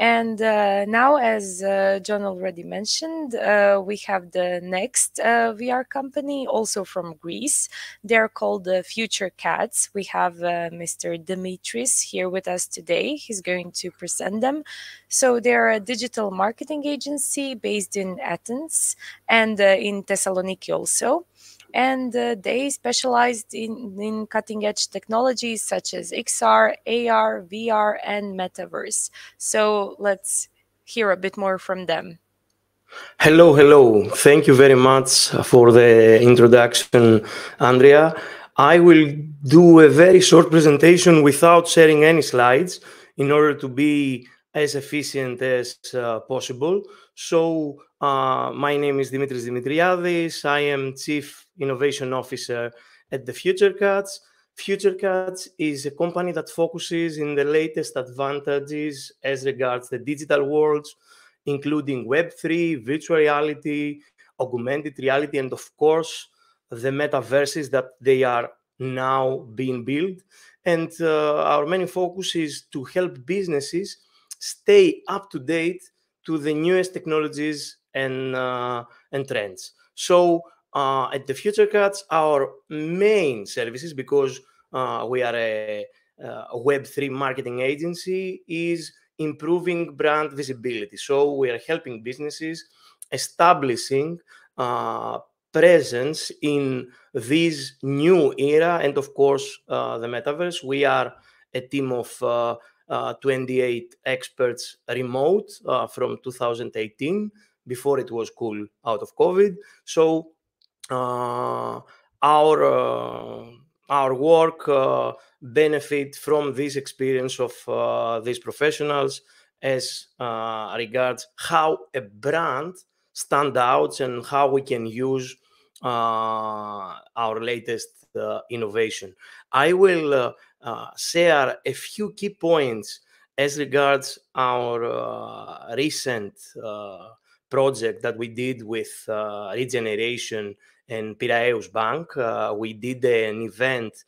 And uh, now, as uh, John already mentioned, uh, we have the next uh, VR company, also from Greece. They're called the Future Cats. We have uh, Mr. Dimitris here with us today. He's going to present them. So they're a digital marketing agency based in Athens and uh, in Thessaloniki also and uh, they specialized in, in cutting edge technologies such as XR, AR, VR, and metaverse. So let's hear a bit more from them. Hello, hello. Thank you very much for the introduction, Andrea. I will do a very short presentation without sharing any slides in order to be as efficient as uh, possible. So uh, my name is Dimitris Dimitriadis. I am Chief Innovation Officer at the Future Cats. Future Cats is a company that focuses in the latest advantages as regards the digital worlds, including Web3, virtual reality, augmented reality, and of course, the metaverses that they are now being built. And uh, our main focus is to help businesses stay up to date to the newest technologies and uh, and trends. So uh, at the Future Cats, our main services, because uh, we are a, a Web3 marketing agency, is improving brand visibility. So we are helping businesses establishing uh, presence in this new era, and of course, uh, the metaverse. We are a team of uh, uh, 28 experts remote uh, from 2018 before it was cool out of COVID. So uh, our uh, our work uh, benefit from this experience of uh, these professionals as regards how a brand stand out and how we can use our latest innovation. I will uh, share a few key points as regards our uh, recent uh, project that we did with uh, Regeneration and Piraeus Bank. Uh, we did an event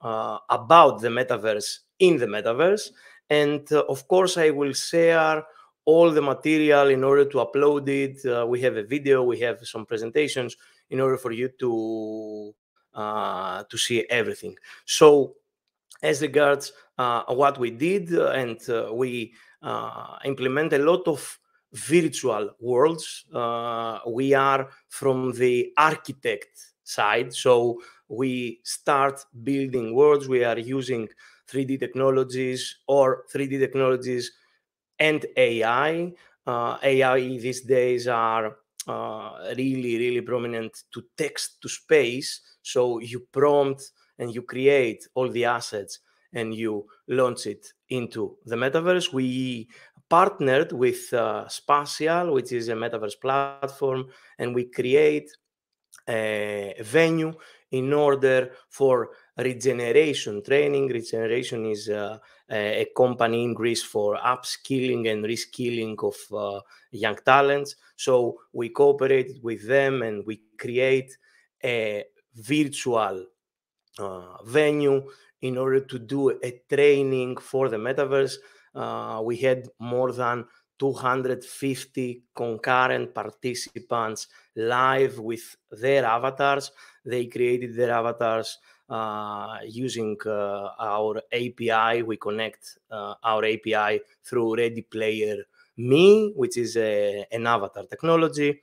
uh, about the metaverse in the metaverse. And of course, I will share all the material in order to upload it. we have a video, we have some presentations in order for you to to see everything. So as regards uh, what we did, uh, and uh, we implement a lot of virtual worlds. Uh, we are from the architect side, so we start building worlds. We are using 3D technologies or 3D technologies and AI. Uh, AI these days are uh, really, really prominent to text to space. So you prompt and you create all the assets and you launch it into the metaverse. We partnered with uh, Spatial, which is a metaverse platform, and we create a venue in order for regeneration training. Regeneration is uh, a company in Greece for upskilling and reskilling of uh, young talents. So we cooperate with them and we create a virtual uh, venue in order to do a training for the metaverse. Uh, we had more than 250 concurrent participants live with their avatars. They created their avatars uh, using uh, our API. We connect uh, our API through Ready Player Me, which is a, an avatar technology.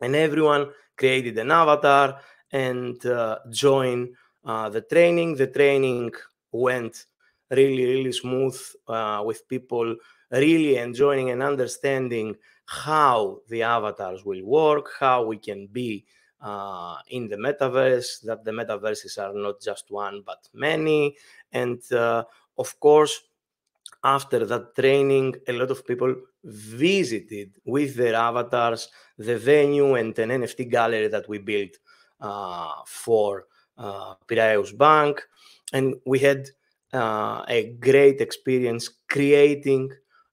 And everyone created an avatar and uh, joined uh, the training. The training went really, really smooth uh, with people really enjoying and understanding how the avatars will work, how we can be uh, in the metaverse, that the metaverses are not just one but many. And uh, of course, after that training, a lot of people visited with their avatars the venue and an NFT gallery that we built uh, for uh, Piraeus Bank. And we had uh, a great experience creating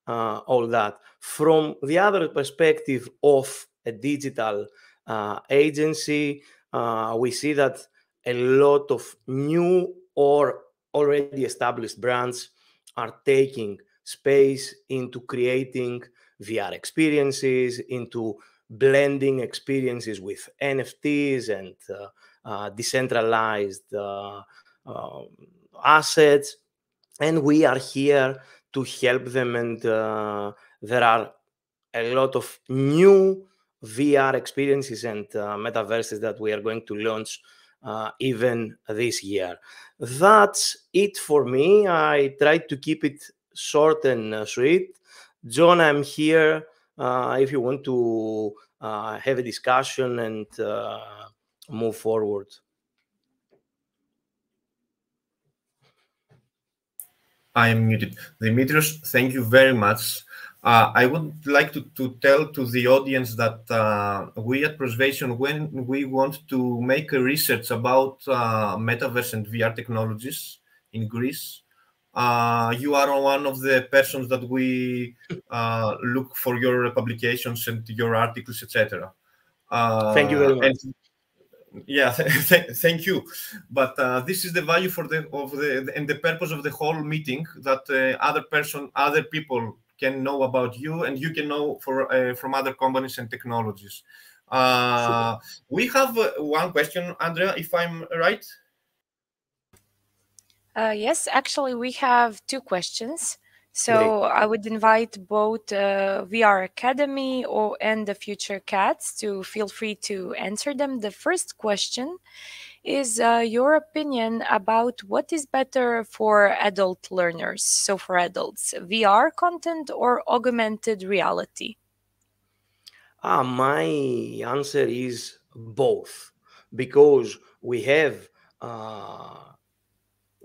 uh, all that. From the other perspective of a digital uh, agency, uh, we see that a lot of new or already established brands are taking space into creating VR experiences, into blending experiences with NFTs and uh, uh, decentralized uh, um, assets. And we are here to help them. And uh, there are a lot of new VR experiences and uh, metaverses that we are going to launch uh, even this year. That's it for me. I tried to keep it short and uh, sweet. John, I'm here uh, if you want to uh, have a discussion and move forward. I am muted. Dimitrios, thank you very much. Uh, I would like to, to tell to the audience that uh, we at Prosvation, when we want to make a research about uh, metaverse and VR technologies in Greece, uh, you are one of the persons that we uh, look for your publications and your articles, etc. Thank you very much. And, yeah th thank you. But uh, this is the value for the of the and the purpose of the whole meeting that uh, other person other people can know about you and you can know for uh, from other companies and technologies. Uh, we have uh, one question andrea if i'm right? Uh, yes actually we have two questions so Great. I would invite both uh, VR Academy or and the future cats to feel free to answer them. The first question is uh, your opinion about what is better for adult learners. So for adults, VR content or augmented reality? Ah, my answer is both, because we have. Uh,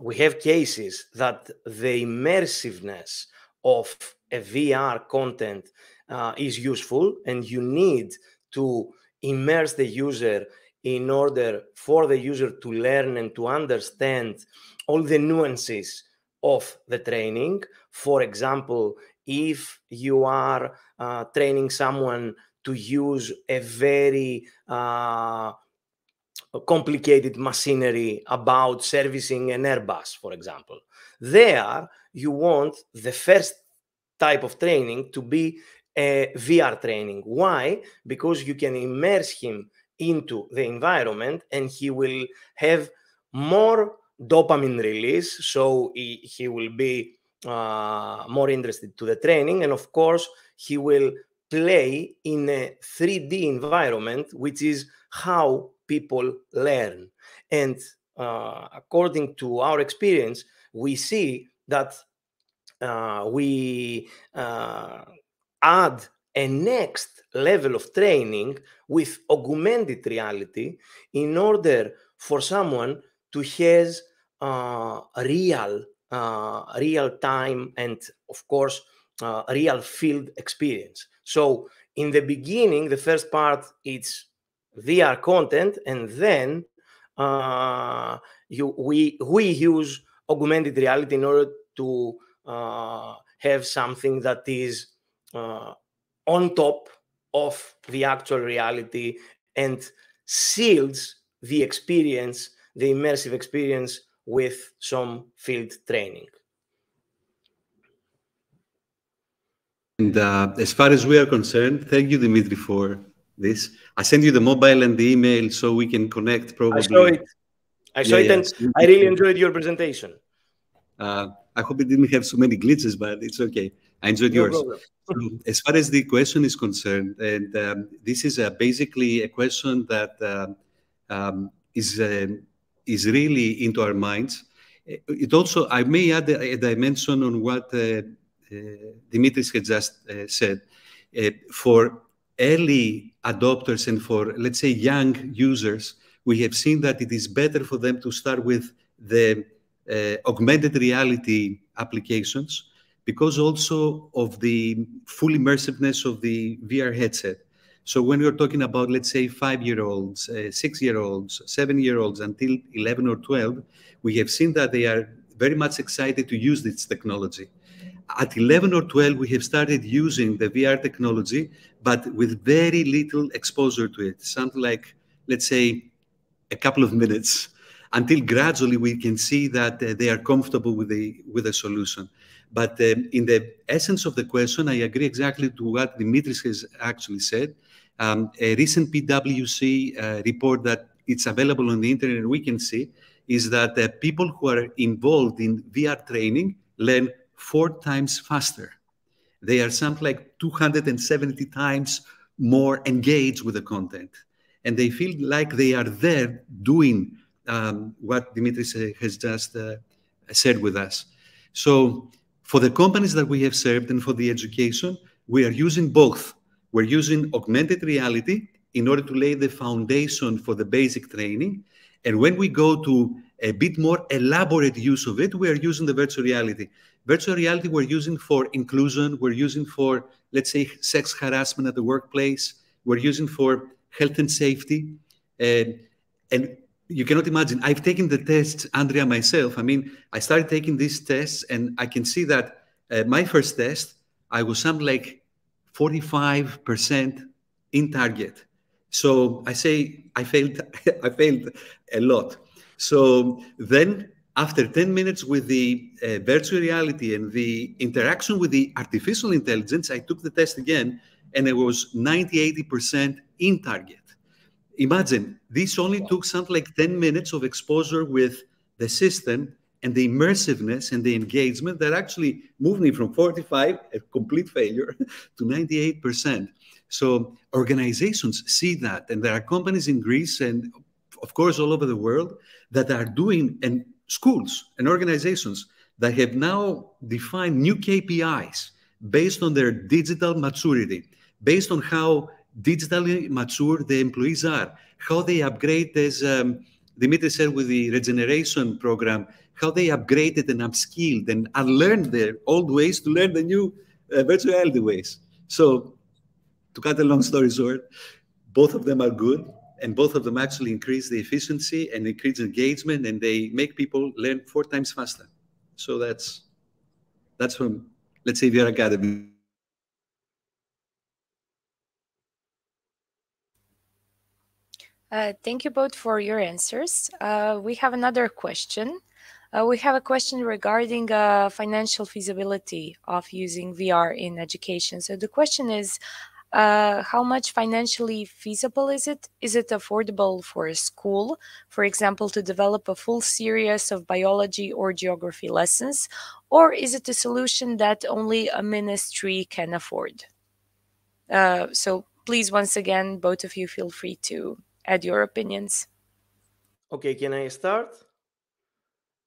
we have cases that the immersiveness of a VR content uh, is useful, and you need to immerse the user in order for the user to learn and to understand all the nuances of the training. For example, if you are uh, training someone to use a very uh, complicated machinery about servicing an Airbus, for example. There, you want the first type of training to be a VR training. Why? Because you can immerse him into the environment and he will have more dopamine release. So he, he will be uh, more interested to the training. And of course, he will play in a 3D environment, which is how people learn. And uh, according to our experience, we see that uh, we uh, add a next level of training with augmented reality in order for someone to has uh, real uh, real time and of course uh, real field experience so in the beginning the first part is vr content and then uh, you, we we use augmented reality in order to uh, have something that is uh, on top of the actual reality and seals the experience, the immersive experience with some field training. And uh, as far as we are concerned, thank you, Dimitri, for this. I send you the mobile and the email so we can connect probably. I saw it. I saw Yeah, it and I really enjoyed your presentation. Uh, I hope it didn't have so many glitches, but it's okay. I enjoyed No yours. So, as far as the question is concerned, and um, this is uh, basically a question that um, um, is um is really into our minds. It also, I may add a, a dimension on what uh, uh, Dimitris had just uh, said. Uh, for early adopters and for, let's say, young users, we have seen that it is better for them to start with the uh, augmented reality applications because also of the full immersiveness of the VR headset. So when we're talking about, let's say, five-year-olds, uh, six-year-olds, seven-year-olds until 11 or 12, we have seen that they are very much excited to use this technology. At 11 or 12, we have started using the VR technology, but with very little exposure to it, something like, let's say, a couple of minutes, until gradually we can see that uh, they are comfortable with the with the solution. But um, in the essence of the question, I agree exactly to what Dimitris has actually said. Um, a recent PwC uh, report that it's available on the internet and we can see is that uh, people who are involved in VR training learn four times faster. They are something like 270 times more engaged with the content. And they feel like they are there doing um, what Dimitris has just uh, said with us. So for the companies that we have served and for the education, we are using both. We're using augmented reality in order to lay the foundation for the basic training. And when we go to a bit more elaborate use of it, we are using the virtual reality. Virtual reality we're using for inclusion, we're using for, let's say, sex harassment at the workplace, we're using for health and safety. And, and you cannot imagine, I've taken the tests, Andrea, myself. I mean, I started taking these tests and I can see that uh, my first test, I was something like 45% in target. So I say I failed, I failed a lot. So then after 10 minutes with the uh, virtual reality and the interaction with the artificial intelligence, I took the test again and it was 90, 80% in target. Imagine this only took something like 10 minutes of exposure with the system and the immersiveness and the engagement that actually moved me from 45, a complete failure, to 98%. So organizations see that, and there are companies in Greece and, of course, all over the world that are doing, and schools and organizations that have now defined new KPIs based on their digital maturity, based on how digitally mature the employees are, how they upgrade, as um, Dimitri said with the regeneration program, how they upgraded and upskilled and unlearned their old ways to learn the new uh, virtual ways. So, to cut a long story short, both of them are good, and both of them actually increase the efficiency and increase engagement, and they make people learn four times faster. So that's that's from let's say VR Academy. Uh, thank you both for your answers. Uh, we have another question. Uh, we have a question regarding uh, financial feasibility of using VR in education. So the question is, uh, how much financially feasible is it? Is it affordable for a school, for example, to develop a full series of biology or geography lessons, or is it a solution that only a ministry can afford? Uh, so please, once again, both of you feel free to add your opinions. Okay, can I start?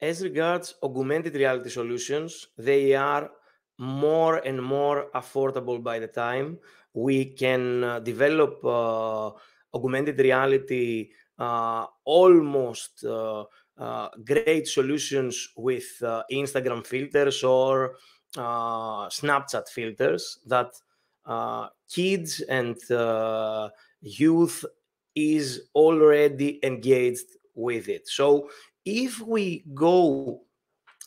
As regards augmented reality solutions, they are more and more affordable by the time. We can uh, develop uh, augmented reality uh, almost great solutions with Instagram filters or Snapchat filters that kids and youth is already engaged with it. So if we go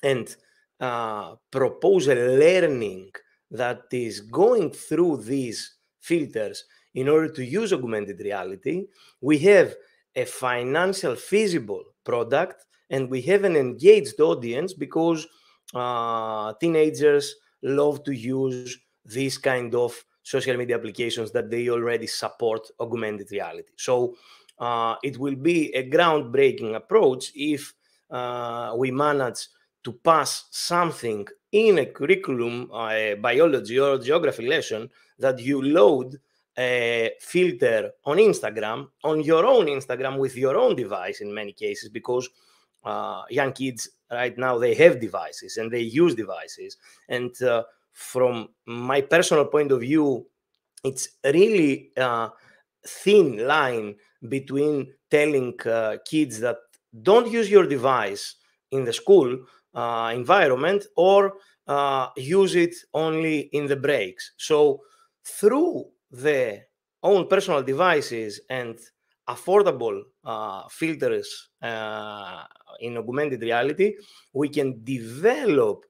and uh, propose a learning that is going through these filters in order to use augmented reality, we have a financial feasible product and we have an engaged audience because uh, teenagers love to use these kind of social media applications that they already support augmented reality. So uh, it will be a groundbreaking approach if uh, we manage to pass something in a curriculum, uh, a biology or geography lesson that you load a filter on Instagram, on your own Instagram with your own device in many cases, because uh, young kids right now they have devices and they use devices. And uh, from my personal point of view, it's really a thin line between telling uh, kids that don't use your device in the school uh, environment or uh, use it only in the breaks. So through their own personal devices and affordable uh, filters uh, in augmented reality, we can develop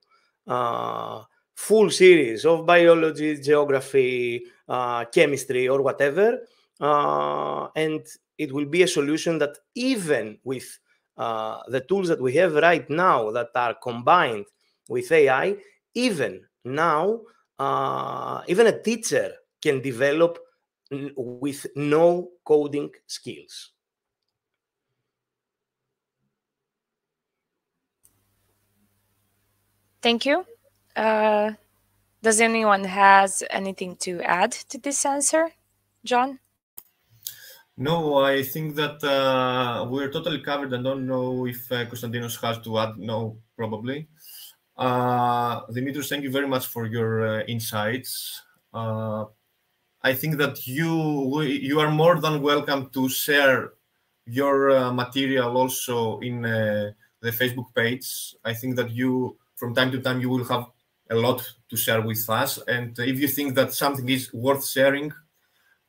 uh, full series of biology, geography, uh, chemistry, or whatever. Uh, and it will be a solution that even with uh, the tools that we have right now that are combined with AI, even now, even a teacher can develop with no coding skills. Thank you. Uh, does anyone has anything to add to this answer, John? No, I think that uh, we're totally covered. I don't know if uh, Konstantinos has to add. No, probably. Uh, Dimitris, thank you very much for your uh, insights. Uh, I think that you you are more than welcome to share your uh, material also in uh, the Facebook page. I think that you, from time to time, you will have a lot to share with us. And if you think that something is worth sharing,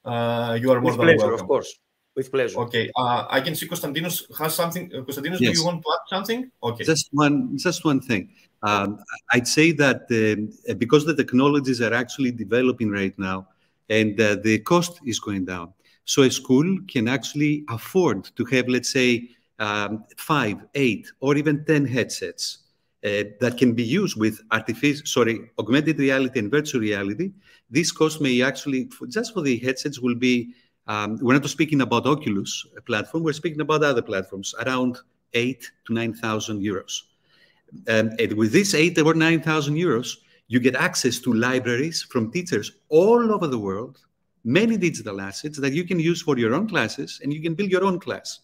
uh, you are more than pleasure, welcome. of course. With pleasure. Okay, uh, I can see Konstantinos has something. Uh, Konstantinos, Yes. do you want to add something? Okay. Just one, just one thing. Um, I'd say that uh, because the technologies are actually developing right now, and uh, the cost is going down, so a school can actually afford to have, let's say, um, five, eight, or even ten headsets uh, that can be used with artificial, sorry, augmented reality and virtual reality. This cost may actually, for, just for the headsets, will be. Um, we're not speaking about Oculus platform. We're speaking about other platforms around eight to nine thousand euros. Um, and with this eight or nine thousand euros, you get access to libraries from teachers all over the world, many digital assets that you can use for your own classes, and you can build your own class.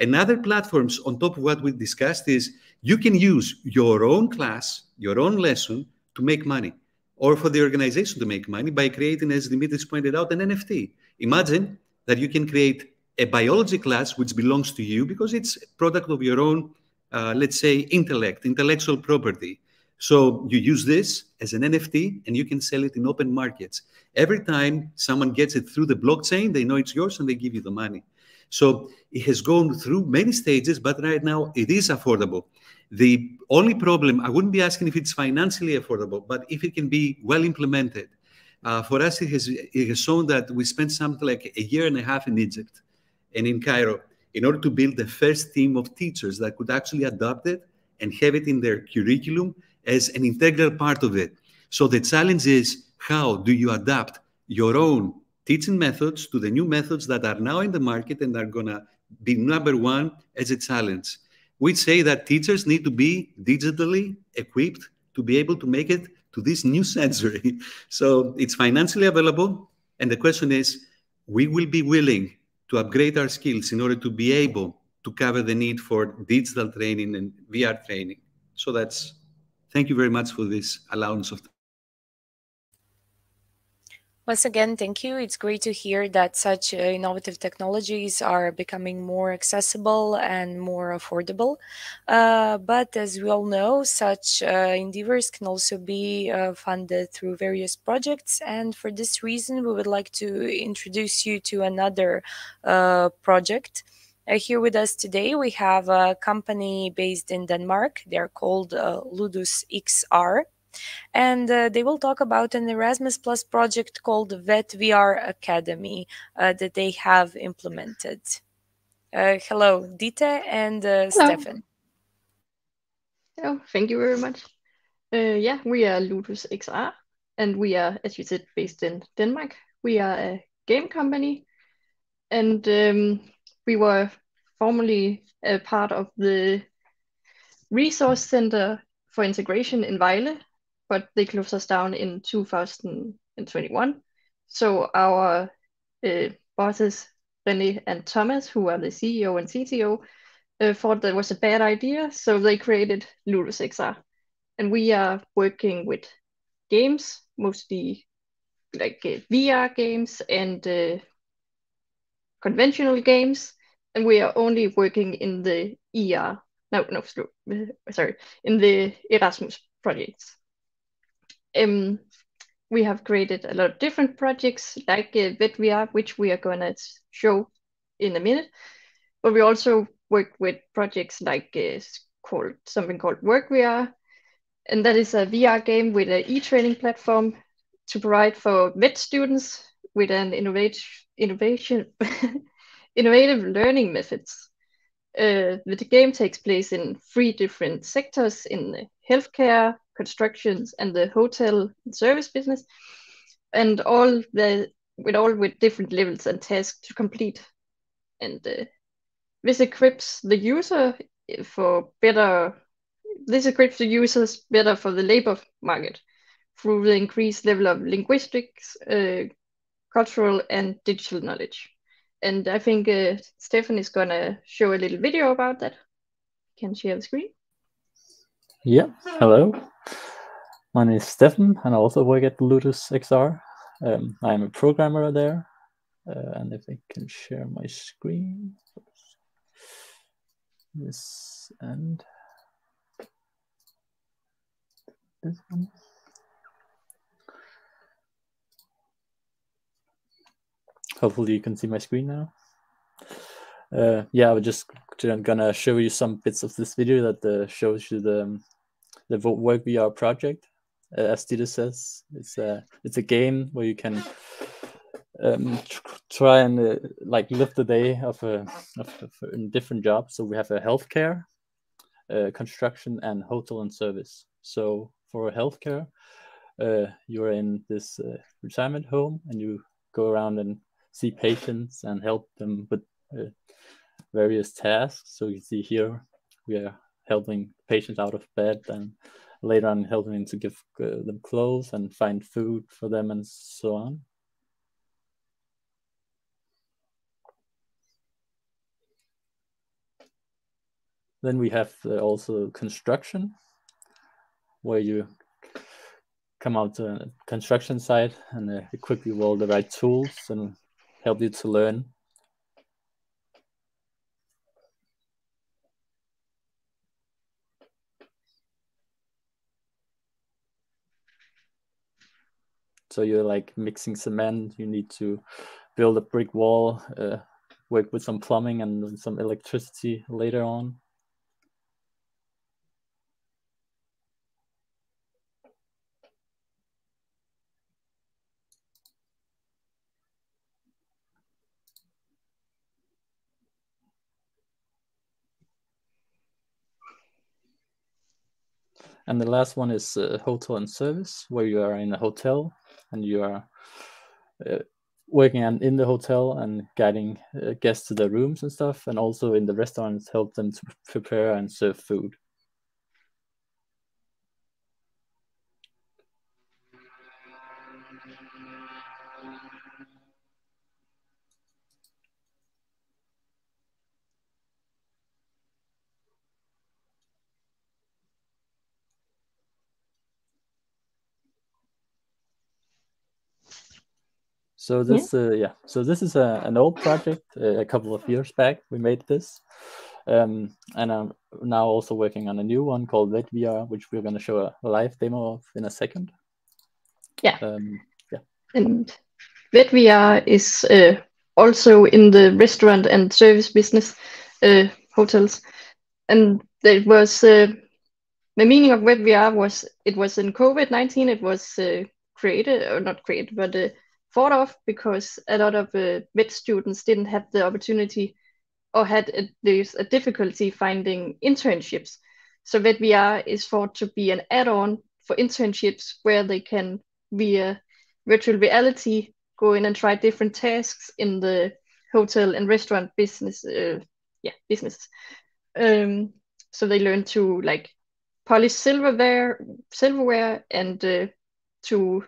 And other platforms on top of what we discussed is you can use your own class, your own lesson to make money, or for the organization to make money by creating, as Dimitris pointed out, an NFT. Imagine that you can create a biology class which belongs to you because it's a product of your own, uh, let's say, intellect, intellectual property. So you use this as an NFT and you can sell it in open markets. Every time someone gets it through the blockchain, they know it's yours and they give you the money. So it has gone through many stages, but right now it is affordable. The only problem, I wouldn't be asking if it's financially affordable, but if it can be well implemented. Uh, for us, it has, it has shown that we spent something like a year and a half in Egypt and in Cairo in order to build the first team of teachers that could actually adopt it and have it in their curriculum as an integral part of it. So the challenge is how do you adapt your own teaching methods to the new methods that are now in the market and are going to be number one as a challenge. We say that teachers need to be digitally equipped to be able to make it to this new century. So it's financially available, And the question is, we will be willing to upgrade our skills in order to be able to cover the need for digital training and VR training. So that's, thank you very much for this allowance of once again, thank you. It's great to hear that such uh, innovative technologies are becoming more accessible and more affordable. Uh, but as we all know, such uh, endeavors can also be uh, funded through various projects. And for this reason, we would like to introduce you to another uh, project. Uh, here with us today, we have a company based in Denmark. They're called Ludus XR and uh, they will talk about an Erasmus Plus project called VET VR Academy uh, that they have implemented. Uh, hello, Dite and uh, Stefan. Oh, thank you very much. Uh, yeah, we are Ludus XR, and we are, as you said, based in Denmark. We are a game company, and um, we were formerly a part of the Resource Center for Integration in Vejle, but they closed us down in 2021. So our uh, bosses, René and Thomas, who are the CEO and CTO, uh, thought that was a bad idea. So they created Ludus XR. And we are working with games, mostly like uh, VR games and uh, conventional games. And we are only working in the ER, no, no, sorry, in the Erasmus projects. Um, we have created a lot of different projects like uh, VetVR, which we are going to show in a minute. But we also work with projects like uh, called something called WorkVR, and that is a VR game with an e-training platform to provide for vet students with an innovate, innovation, innovative learning methods. Uh, the game takes place in three different sectors in healthcare, constructions and the hotel and service business, and all the with all with different levels and tasks to complete. And uh, this equips the user for better. This equips the users better for the labor market through the increased level of linguistics, uh, cultural, and digital knowledge. And I think uh, Stefan is going to show a little video about that. Can share the screen? Yeah, hello. My name is Stefan, and I also work at Ludus XR. Um, I'm a programmer there, uh, and if I can share my screen, this and this one. Hopefully, you can see my screen now. Uh, yeah, I was just gonna show you some bits of this video that uh, shows you the um, the Work VR project. Uh, as Dita says, it's a it's a game where you can um, try and uh, like live the day of a of, of in different jobs. So we have a healthcare, uh, construction, and hotel and service. So for healthcare, uh, you're in this uh, retirement home and you go around and see patients and help them with uh, various tasks. So you see here we are helping patients out of bed and later on helping to give uh, them clothes and find food for them and so on. Then we have uh, also construction, where you come out to a construction site and uh, equip you with all the right tools and help you to learn So you're like mixing cement. You need to build a brick wall, uh, work with some plumbing and some electricity later on. And the last one is uh, hotel and service, where you are in a hotel and you are uh, working on, in the hotel and guiding uh, guests to their rooms and stuff, and also in the restaurants, help them to prepare and serve food. So this, yeah, uh, yeah. so this is a, an old project. Uh, a couple of years back, we made this, um, and I'm now also working on a new one called VetVR, which we're going to show a live demo of in a second. Yeah. Um, yeah. And VetVR is uh, also in the restaurant and service business, uh, hotels, and it was uh, the meaning of VetVR was it was in COVID nineteen. It was uh, created or not created, but thought of because a lot of uh, vet students didn't have the opportunity or had a, there's a difficulty finding internships. So VetVR is thought to be an add-on for internships where they can, via virtual reality, go in and try different tasks in the hotel and restaurant business, uh, yeah, business. Um, so they learn to like polish silverware, silverware, and uh, to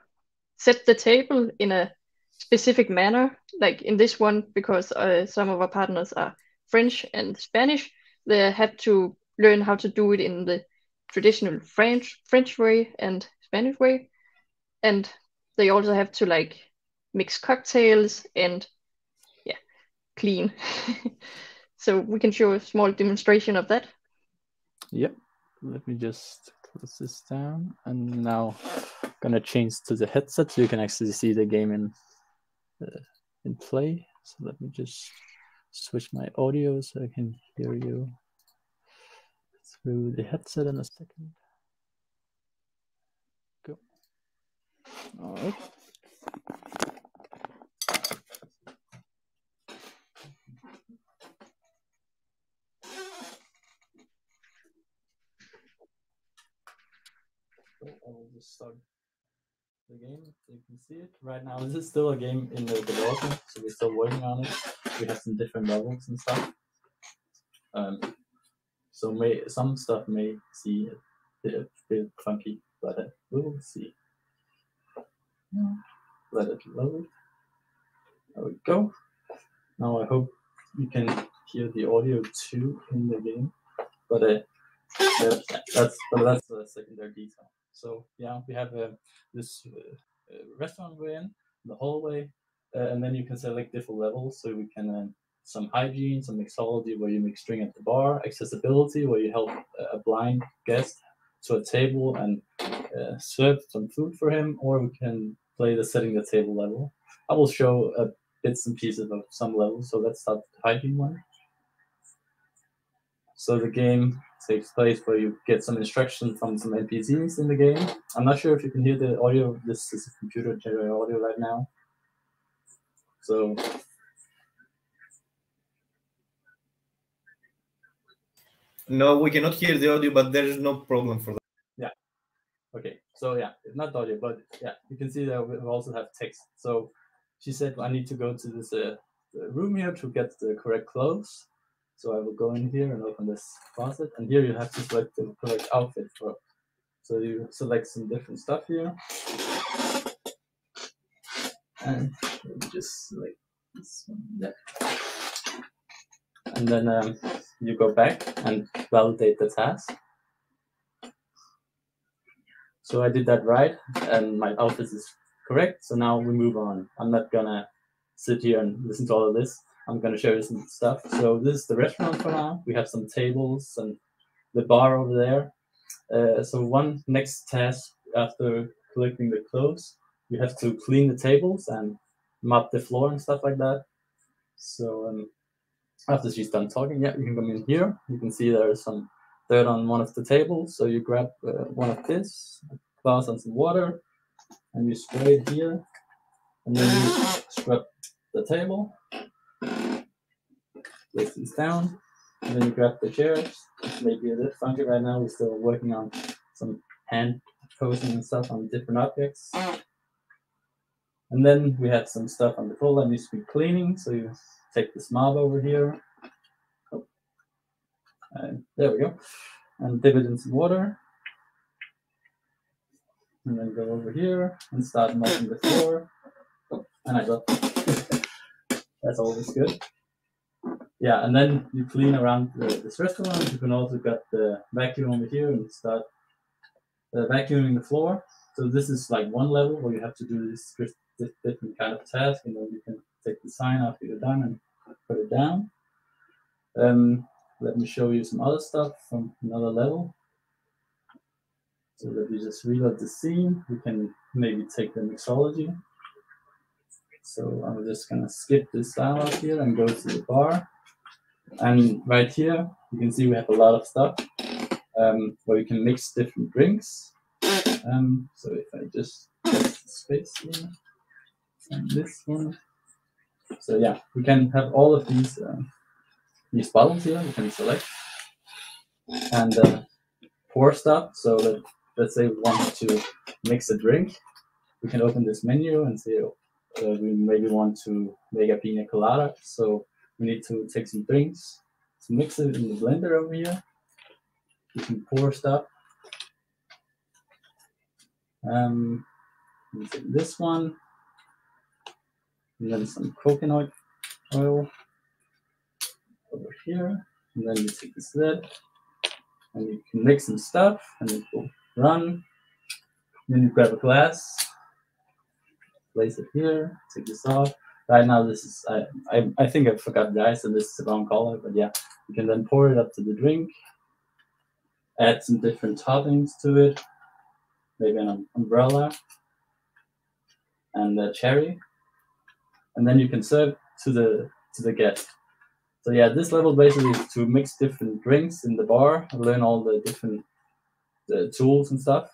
set the table in a specific manner. Like in this one, because uh, some of our partners are French and Spanish, they have to learn how to do it in the traditional French French way and Spanish way, and they also have to like mix cocktails and yeah, clean. so we can show a small demonstration of that. Yep. Let me just close this down, and now gonna change to the headset so you can actually see the game in uh, in play. So let me just switch my audio so I can hear you through the headset in a second. Go. All right. I will just start the game. You can see it right now. This is still a game in the development, so we're still working on it. We have some different levels and stuff. Um, so may some stuff may see a bit, bit funky, but uh, we'll see. Let it load. There we go. Now I hope you can hear the audio too in the game, but uh, that's but that's a secondary detail. So yeah, we have uh, this uh, uh, restaurant we're in, the hallway, uh, and then you can select different levels. So we can some hygiene, some mixology where you mix drink at the bar, accessibility where you help a blind guest to a table and serve some food for him, or we can play the setting the table level. I will show bits and pieces of some levels. So let's start the hygiene one. So the game takes place where you get some instruction from some NPCs in the game. I'm not sure if you can hear the audio. This is a computer generated audio right now. So No, we cannot hear the audio, but there is no problem for that. Yeah. Okay. So yeah, it's not audio, but yeah, you can see that we also have text. So she said I need to go to this uh, room here to get the correct clothes. So I will go in here and open this closet. and here you have to select the correct outfit for. So you select some different stuff here, and just select this one there. And then um, you go back and validate the task. So I did that right, and my outfit is correct. So now we move on. I'm not gonna sit here and listen to all of this. I'm going to show you some stuff. So this is the restaurant for now. We have some tables and the bar over there. Uh, so one next task after collecting the clothes, you have to clean the tables and mop the floor and stuff like that. So um, after she's done talking, yeah, you can come in here. You can see there's some dirt on one of the tables. So you grab uh, one of this, glass and some water, and you spray it here. And then you scrub the table place these down, and then you grab the chairs. Maybe a bit funky right now. We're still working on some hand posing and stuff on different objects. And then we have some stuff on the floor that needs to be cleaning. So you take this mob over here. And there we go. And dip it in some water. And then go over here and start mopping the floor. and I got that's always good. Yeah, and then you clean around the, this restaurant. You can also get the vacuum over here and start uh, vacuuming the floor. So this is like one level where you have to do this, different kind of task, and then you can take the sign after you're done and put it down. Um, let me show you some other stuff from another level. So let me just reload the scene, we can maybe take the mixology. So I'm just gonna skip this dialog here and go to the bar. And right here, you can see we have a lot of stuff um, where you can mix different drinks. Um, so if I just space here and this one. So yeah, we can have all of these uh, these bottles here. We can select and uh, pour stuff. So that let's say we want to mix a drink, we can open this menu and say uh, we maybe want to make a pina colada. So we need to take some drinks, to mix it in the blender over here. You can pour stuff. Um, this one, and then some coconut oil over here, and then you take this lid, and you can mix some stuff, and it will run. Then you grab a glass, place it here, take this off. Right now, this is, I, I, I think I forgot the ice and this is the wrong color, but yeah, you can then pour it up to the drink, add some different toppings to it, maybe an umbrella and a cherry, and then you can serve to the to the guest. So yeah, this level basically is to mix different drinks in the bar, learn all the different the tools and stuff.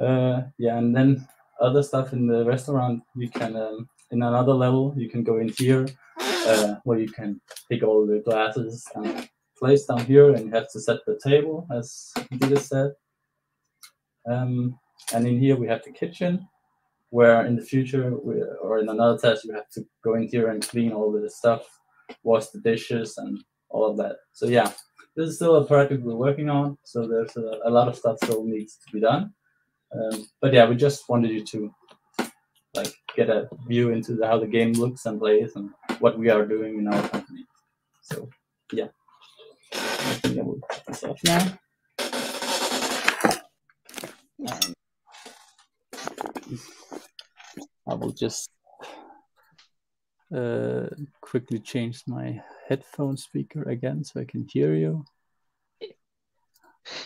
Uh, yeah, and then other stuff in the restaurant, you can um, in another level you can go in here uh, where you can pick all the glasses and place down here, and you have to set the table as Dita said. Um, and in here we have the kitchen, where in the future we, or in another test you have to go in here and clean all the stuff, wash the dishes and all of that. So yeah, this is still a project we're working on, so there's a, a lot of stuff still needs to be done. Um, but yeah, we just wanted you to like get a view into the, how the game looks and plays and what we are doing in our company. So yeah, I think I will cut this off now. Um, I will just uh, quickly change my headphone speaker again so I can hear you.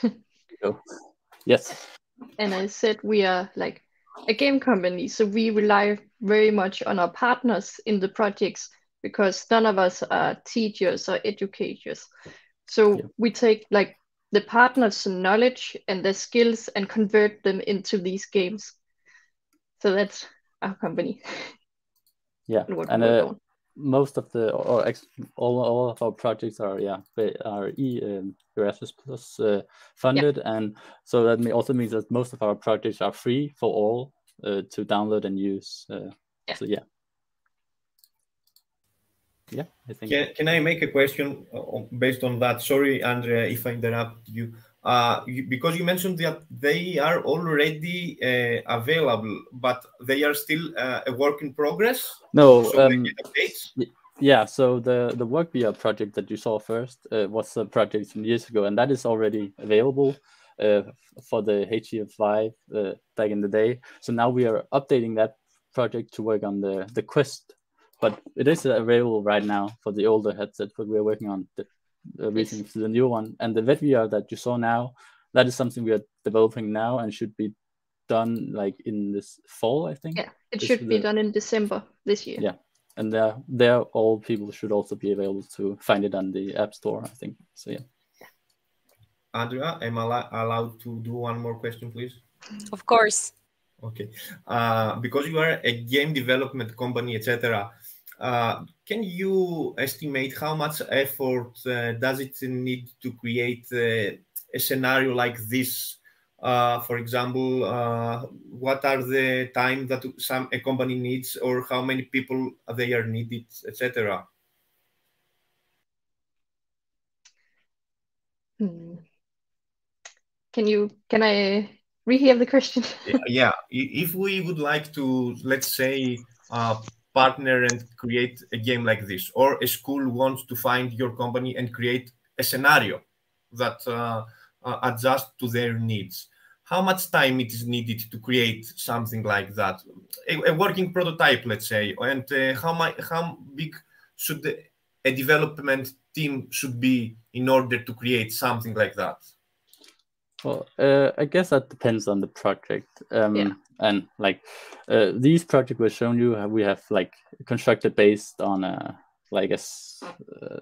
Go. Yes. And I said we are like a game company, so we rely very much on our partners in the projects because none of us are teachers or educators. So yeah. we take like the partners' knowledge and their skills and convert them into these games. So that's our company. Yeah, and, uh, most of the or ex, all, all of our projects are yeah they are e um, Erasmus Plus uh, funded, yeah. and so that may also means that most of our projects are free for all uh, to download and use. Uh, yeah. So yeah. Yeah, I think. Can, can I make a question uh, based on that? Sorry, Andrea, if I interrupt you uh, because you mentioned that they are already uh, available, but they are still uh, a work in progress. No, so um, yeah. So the the work via project that you saw first uh, was a project some years ago, and that is already available uh, for the HTC Vive uh, back in the day. So now we are updating that project to work on the the Quest, but it is available right now for the older headset. But we're working on recently to the new one. And the VR that you saw now, that is something we are developing now and should be done like in this fall, I think. Yeah, it this should be the... done in December this year. Yeah, and there, there, all people should also be available to find it on the App Store, I think. So yeah. Andrea, am I allowed to do one more question, please? Of course. Okay, uh, because you are a game development company, etc. Uh, can you estimate how much effort uh, does it need to create uh, a scenario like this? Uh, for example, uh, what are the time that some a company needs, or how many people they are needed, etc. Hmm. Can you can I rehear the question. yeah, if we would like to, let's say, uh, partner and create a game like this, or a school wants to find your company and create a scenario that uh, uh, adjusts to their needs. How much time it is needed to create something like that, a, a working prototype, let's say, and uh, how my, how big should the, a development team should be in order to create something like that? Well, uh, I guess that depends on the project. Um, yeah. And like uh, these projects were shown you, we have like constructed based on a like a uh,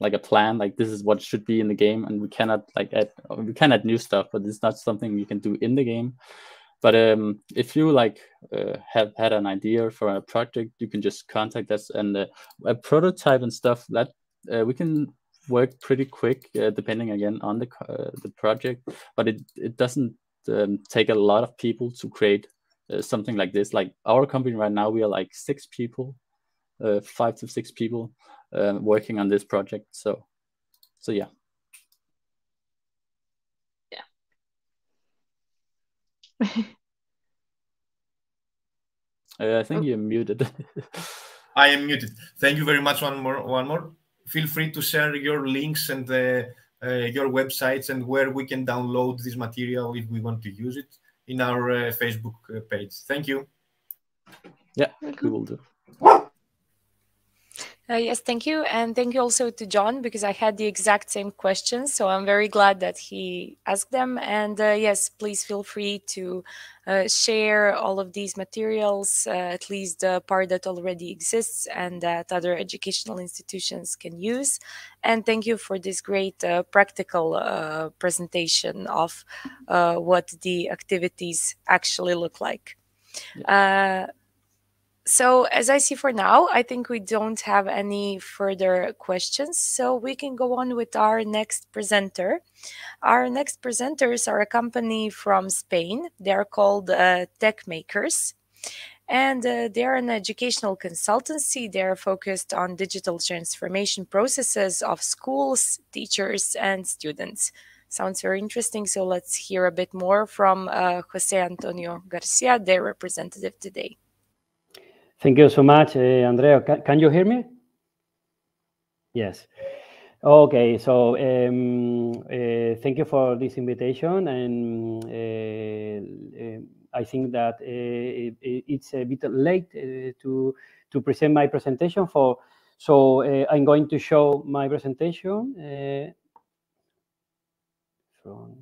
like a plan. Like this is what should be in the game, and we cannot like add we can add new stuff, but it's not something you can do in the game. But um, if you like uh, have had an idea for a project, you can just contact us and uh, a prototype and stuff that uh, we can work pretty quick, uh, depending again on the uh, the project. But it it doesn't um, take a lot of people to create uh, something like this. Like our company right now, we are like six people, uh, five to six people uh, working on this project. So, so yeah. Yeah. I think you're muted. I am muted. Thank you very much. One more. One more feel free to share your links and uh, uh, your websites and where we can download this material if we want to use it in our uh, Facebook page. Thank you. Yeah, we will do. Uh, yes, thank you. And thank you also to John because I had the exact same questions. So I'm very glad that he asked them. And uh, yes, please feel free to uh, share all of these materials, uh, at least the part that already exists and that other educational institutions can use. And thank you for this great uh, practical uh, presentation of what the activities actually look like. Yeah so as I see for now, I think we don't have any further questions. So we can go on with our next presenter. Our next presenters are a company from Spain. They're called uh, Tech Makers. And uh, they're an educational consultancy. They're focused on digital transformation processes of schools, teachers, and students. Sounds very interesting. So let's hear a bit more from uh, Jose Antonio Garcia, their representative today. Thank you so much, uh, Andrea. Can, can, you hear me? Yes. Okay, so um, uh, thank you for this invitation, and uh, I think that it, it's a bit late to to present my presentation. For so I'm going to show my presentation from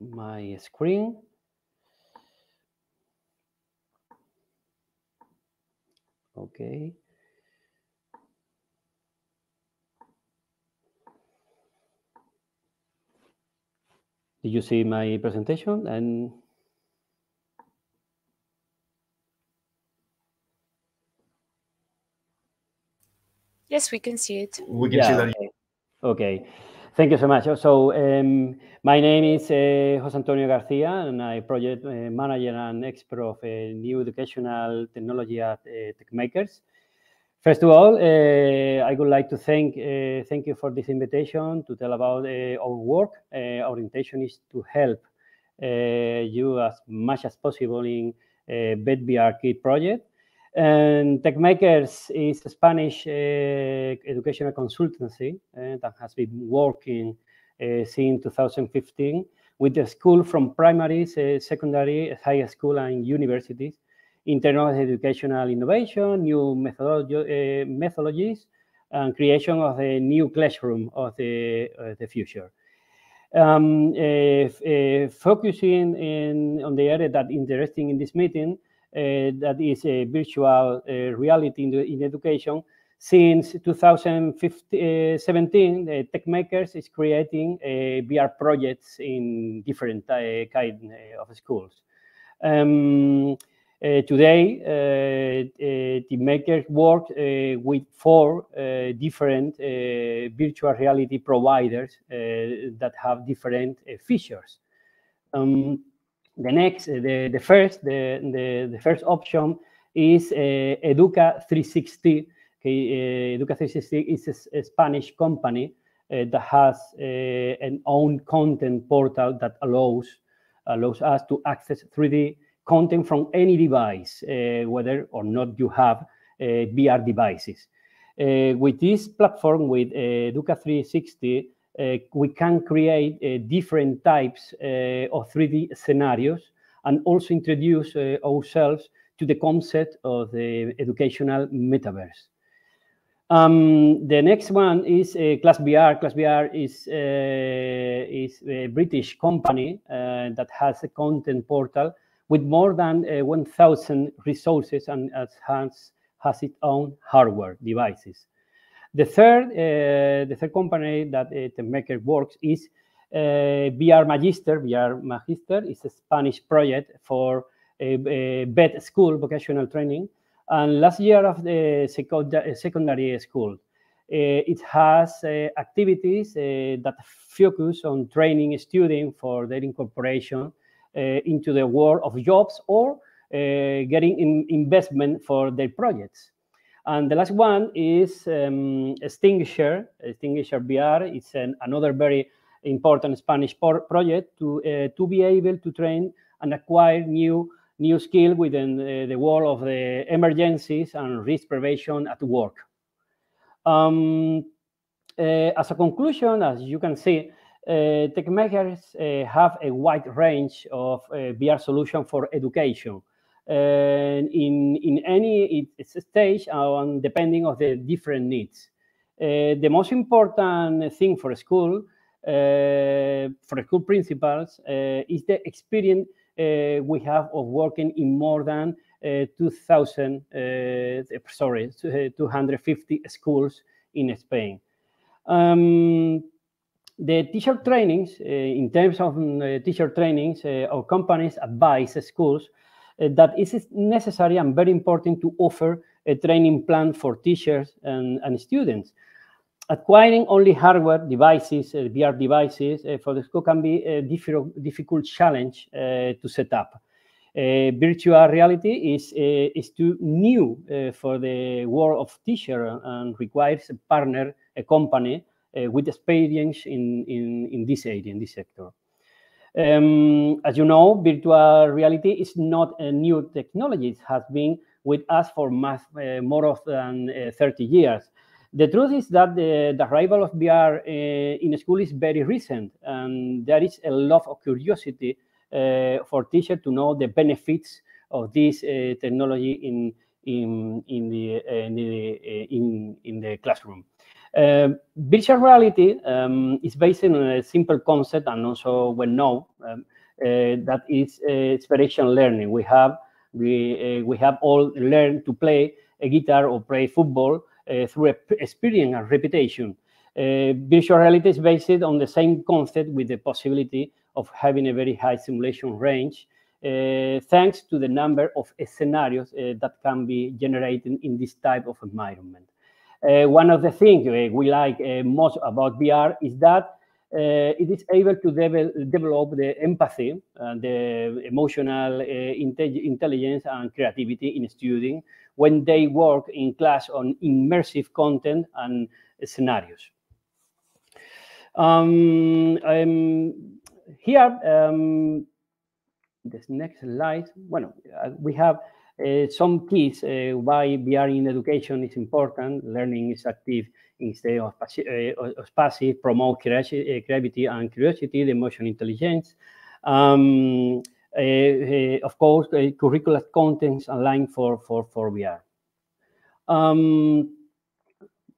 my screen. Okay. Did you see my presentation? And yes, we can see it. We can yeah, see that. Okay. okay. Thank you so much. So um, my name is uh, Jose Antonio Garcia, and I project uh, manager and expert of uh, new educational technology at uh, TechMakers. First of all, uh, I would like to thank uh, thank you for this invitation to tell about our work. our intention is to help you as much as possible in uh, VETVRkit project. And TechMakers is a Spanish uh, educational consultancy uh, that has been working uh, since 2015 with the school from primary, secondary, high school, and universities in terms of educational innovation, new methodologies, and creation of a new classroom of the, the future. Um, uh, uh, focusing in, on the area that interesting in this meeting, uh, that is a virtual uh, reality in, the, in education. Since 2017, uh, TechMakers is creating VR projects in different kind of schools. Um, uh, today, uh, uh, the makers work with four different virtual reality providers that have different features. Um, the next, the, the first, the, the, the first option is uh, Educa 360. Okay, uh, Educa 360 is a, a Spanish company that has an own content portal that allows allows us to access 3D content from any device, uh, whether or not you have uh, VR devices. Uh, with this platform, with Educa 360, we can create different types of 3D scenarios and also introduce ourselves to the concept of the educational metaverse. Um, the next one is uh, Class VR. Class VR is, uh, is a British company uh, that has a content portal with more than uh, 1,000 resources and has, has its own hardware devices. The third, uh, the third company that uh, Maker works is uh, VR Magister. VR Magister is a Spanish project for a, vet school vocational training and last year of the uh, secondary school. It has activities that focus on training students for their incorporation into the world of jobs or getting in investment for their projects. And the last one is um, Extinguisher, Extinguisher VR. It's an, another very important Spanish project to, uh, to be able to train and acquire new new skill within the, the world of the emergencies and risk prevention at work. Um, uh, as a conclusion, as you can see, uh, tech makers uh, have a wide range of uh, VR solution for education. In, in any stage and depending on the different needs. Uh, the most important thing for school, uh, for school principals, is the experience uh, we have of working in more than uh, 2,000, uh, sorry, 250 schools in Spain. Um, the teacher trainings, in terms of teacher trainings, our companies advise schools that it is necessary and very important to offer a training plan for teachers and, and students acquiring only hardware devices, uh, VR devices uh, for the school can be a difficult, challenge uh, to set up. Uh, virtual reality is, uh, is too new uh, for the world of teacher and requires a partner, a company with experience in, in, in this area, in this sector. Um, as you know, virtual reality is not a new technology. It has been with us for mass, more than 30 years. The truth is that the, the arrival of VR uh, in school is very recent, and there is a lot of curiosity uh, for teachers to know the benefits of this uh, technology in in in the in the, in, in the classroom. Uh, virtual reality um, is based on a simple concept and also well known um, uh, that is uh, experiential learning. We have we we have all learned to play a guitar or play football uh, through experience and repetition. Uh, virtual reality is based on the same concept with the possibility of having a very high simulation range uh, thanks to the number of scenarios uh, that can be generated in this type of environment. Uh, one of the things uh, we like most about VR is that it is able to de develop the empathy and the emotional intelligence and creativity in students when they work in class on immersive content and scenarios. Um, um, here, um, this next slide, uh, we have uh, some keys uh, why VR in education is important. Learning is active instead of, uh, of passive, promote creativity and curiosity, the emotional intelligence. Um, uh, uh, of course, curricular contents aligned for, for, for VR. Um,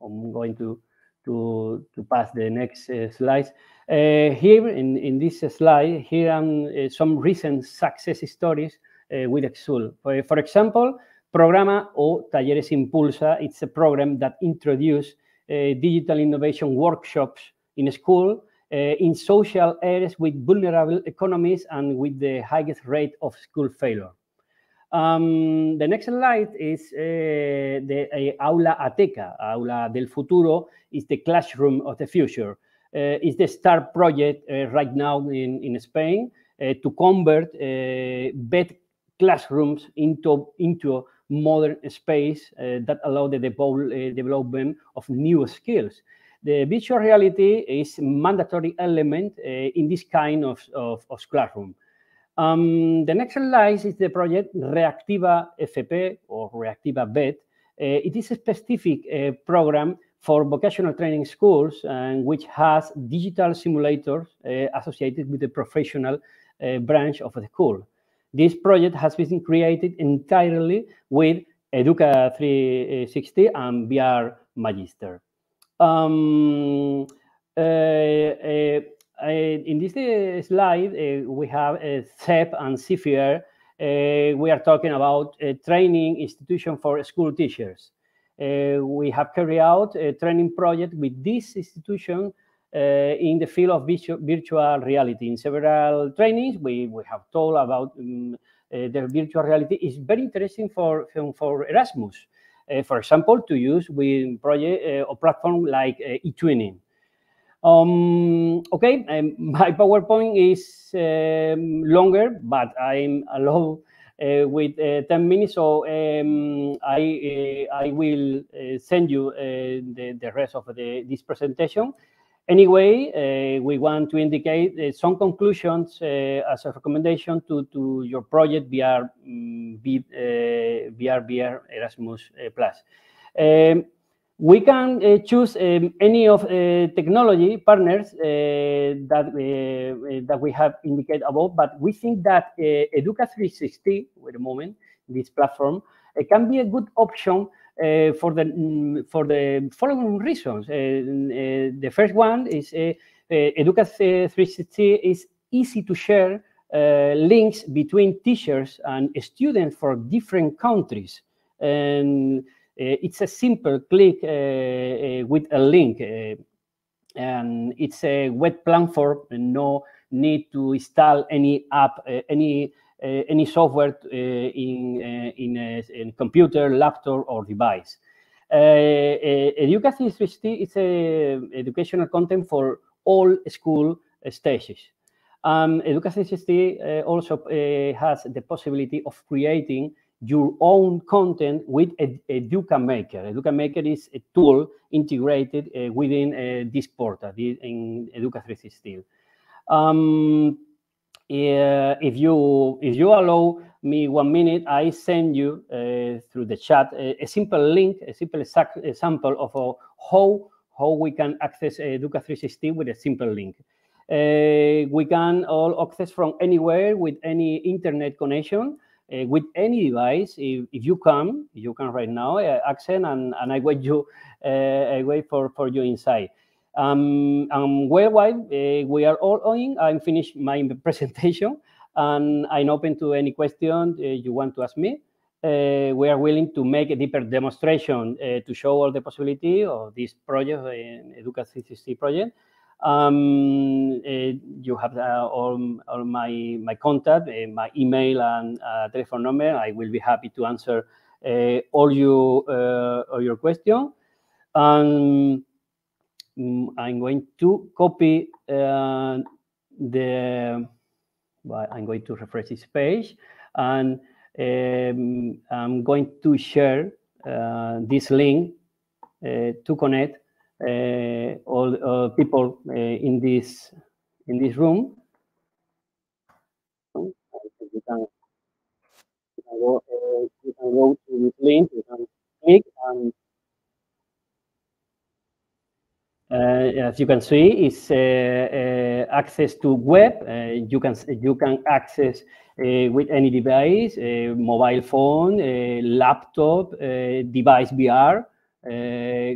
I'm going to, to, to pass the next uh, slides. Uh, here in, in this slide, here are uh, some recent success stories uh, with Exul. For, for example, Programa o Talleres Impulsa, it's a program that introduced digital innovation workshops in school uh, in social areas with vulnerable economies and with the highest rate of school failure. Um, the next slide is uh, the uh, Aula Ateca. Aula del Futuro is the classroom of the future. Uh, it's the STAR project uh, right now in, in Spain uh, to convert bed classrooms into, into a modern space that allow the development of new skills the virtual reality is mandatory element uh, in this kind of, of, of classroom. Um, the next slide is the project Reactiva FP or Reactiva VET. Uh, it is a specific uh, program for vocational training schools and which has digital simulators uh, associated with the professional uh, branch of the school. This project has been created entirely with Educa 360 and VR Magister. Um, uh, uh, uh, in this slide, we have CEP and CIFIR. we are talking about a training institution for school teachers. we have carried out a training project with this institution uh, in the field of virtual reality. In several trainings, we, we have told about um, uh, the virtual reality is very interesting for, for Erasmus. Uh, for example, to use with project or platform like eTwinning. Um, okay, um, my PowerPoint is um, longer, but I'm allowed uh, with uh, 10 minutes, so um, I uh, I will send you the, the rest of the, this presentation. Anyway, we want to indicate some conclusions as a recommendation to, to your project VR, VR, VR Erasmus Plus. Um, we can uh, choose um, any of uh, technology partners uh, that uh, that we have indicated above, but we think that uh, Educa 360, wait a moment, this platform can be a good option Eh, for the mm, for the following reasons. Eh, eh, the first one is Educa 360 is easy to share links between teachers and students for different countries and it's a simple click with a link. and it's a web platform, no need to install any app, any any software in in a, in computer, laptop, or device. Educa 360 is a educational content for all school stages. Um, Educa 360 uh, also has the possibility of creating your own content with Educa Maker. Educa Maker is a tool integrated uh, within uh, this portal in Educa 360. Um, if you if you allow me one minute, I send you uh, through the chat a, a, simple link, a simple example of uh, how how we can access Educa 360 with a simple link. Uh, we can all access from anywhere with any internet connection uh, with any device. If, if you come, you can right now uh, access and, and I wait you, uh, I wait for, for you inside. Um, and worldwide, uh, we are all in. I'm finished my presentation and I'm open to any question uh, you want to ask me. Uh, we are willing to make a deeper demonstration to show all the possibility of this project, uh, Educa 360 project. Um, uh, you have uh, all, all my, my contact, uh, my email and telephone number. I will be happy to answer all, you, all your questions. Um, I'm going to copy the, well, I'm going to refresh this page and um, I'm going to share uh, this link uh, to connect uh, all uh, people uh, in this in this room. You can, you can go, you can go to this link. You can click and uh, as you can see, it's uh, uh, access to web. you can you can access with any device, mobile phone, laptop, device VR,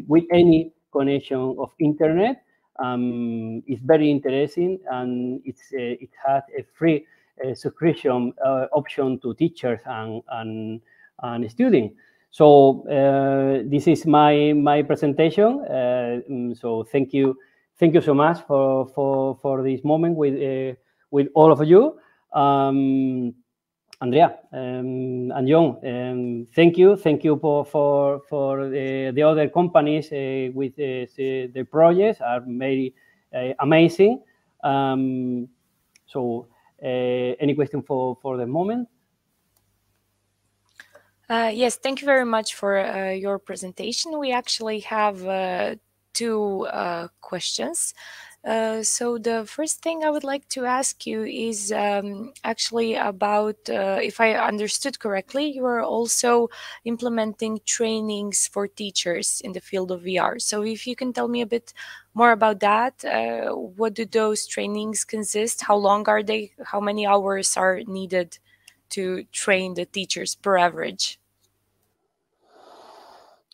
with any connection of internet. Um, it's very interesting and it's uh, it has a free uh, subscription uh, option to teachers and and, and students. So uh, this is my my presentation. Uh, mm, so thank you, thank you so much for for for this moment with uh, with all of you. Um, Andrea um, and John, um, thank you. Thank you for for, for the, the other companies uh, with uh, the, the, projects are very uh, amazing. Um, so, uh, any question for for the moment? Uh, yes, thank you very much for uh, your presentation. We actually have two uh, questions. Uh, so the first thing I would like to ask you is um, actually about, uh, if I understood correctly, you are also implementing trainings for teachers in the field of VR. So if you can tell me a bit more about that, uh, what do those trainings consist? How long are they? How many hours are needed to train the teachers per average?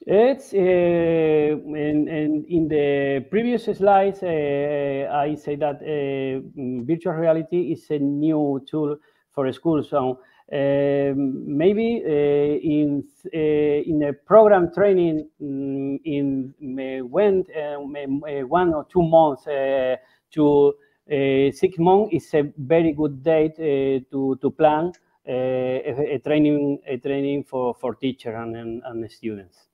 It's uh, in, the previous slides, uh, I say that uh, virtual reality is a new tool for schools. So um, maybe uh, in uh, in a program training um, in uh, one or two months to six months is a very good date to to plan a, a, training a training for for teachers and, and, and students.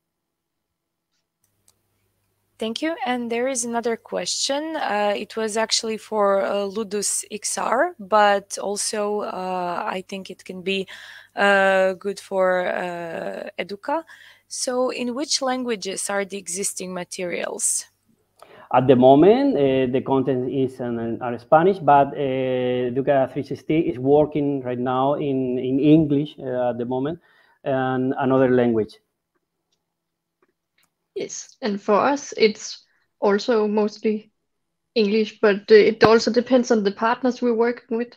Thank you. And there is another question. Uh, it was actually for uh, Ludus XR, but also uh, I think it can be uh, good for uh, Educa. So, in which languages are the existing materials? At the moment, uh, the content is in, in Spanish, but Educa 360 is working right now in, in English at the moment and another language. Yes, and for us, it's also mostly English, but it also depends on the partners we're working with.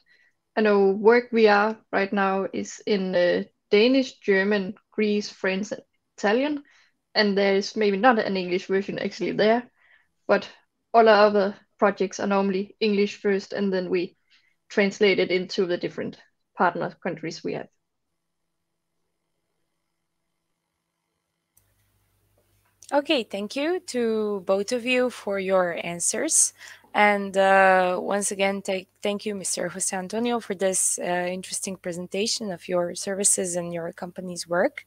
I know Work we are right now is in uh, Danish, German, Greece, French, and Italian, and there is maybe not an English version actually there, but all our other projects are normally English first, and then we translate it into the different partner countries we have. Okay, thank you to both of you for your answers. And uh, once again, thank you, Mr. Jose Antonio, for this uh, interesting presentation of your services and your company's work.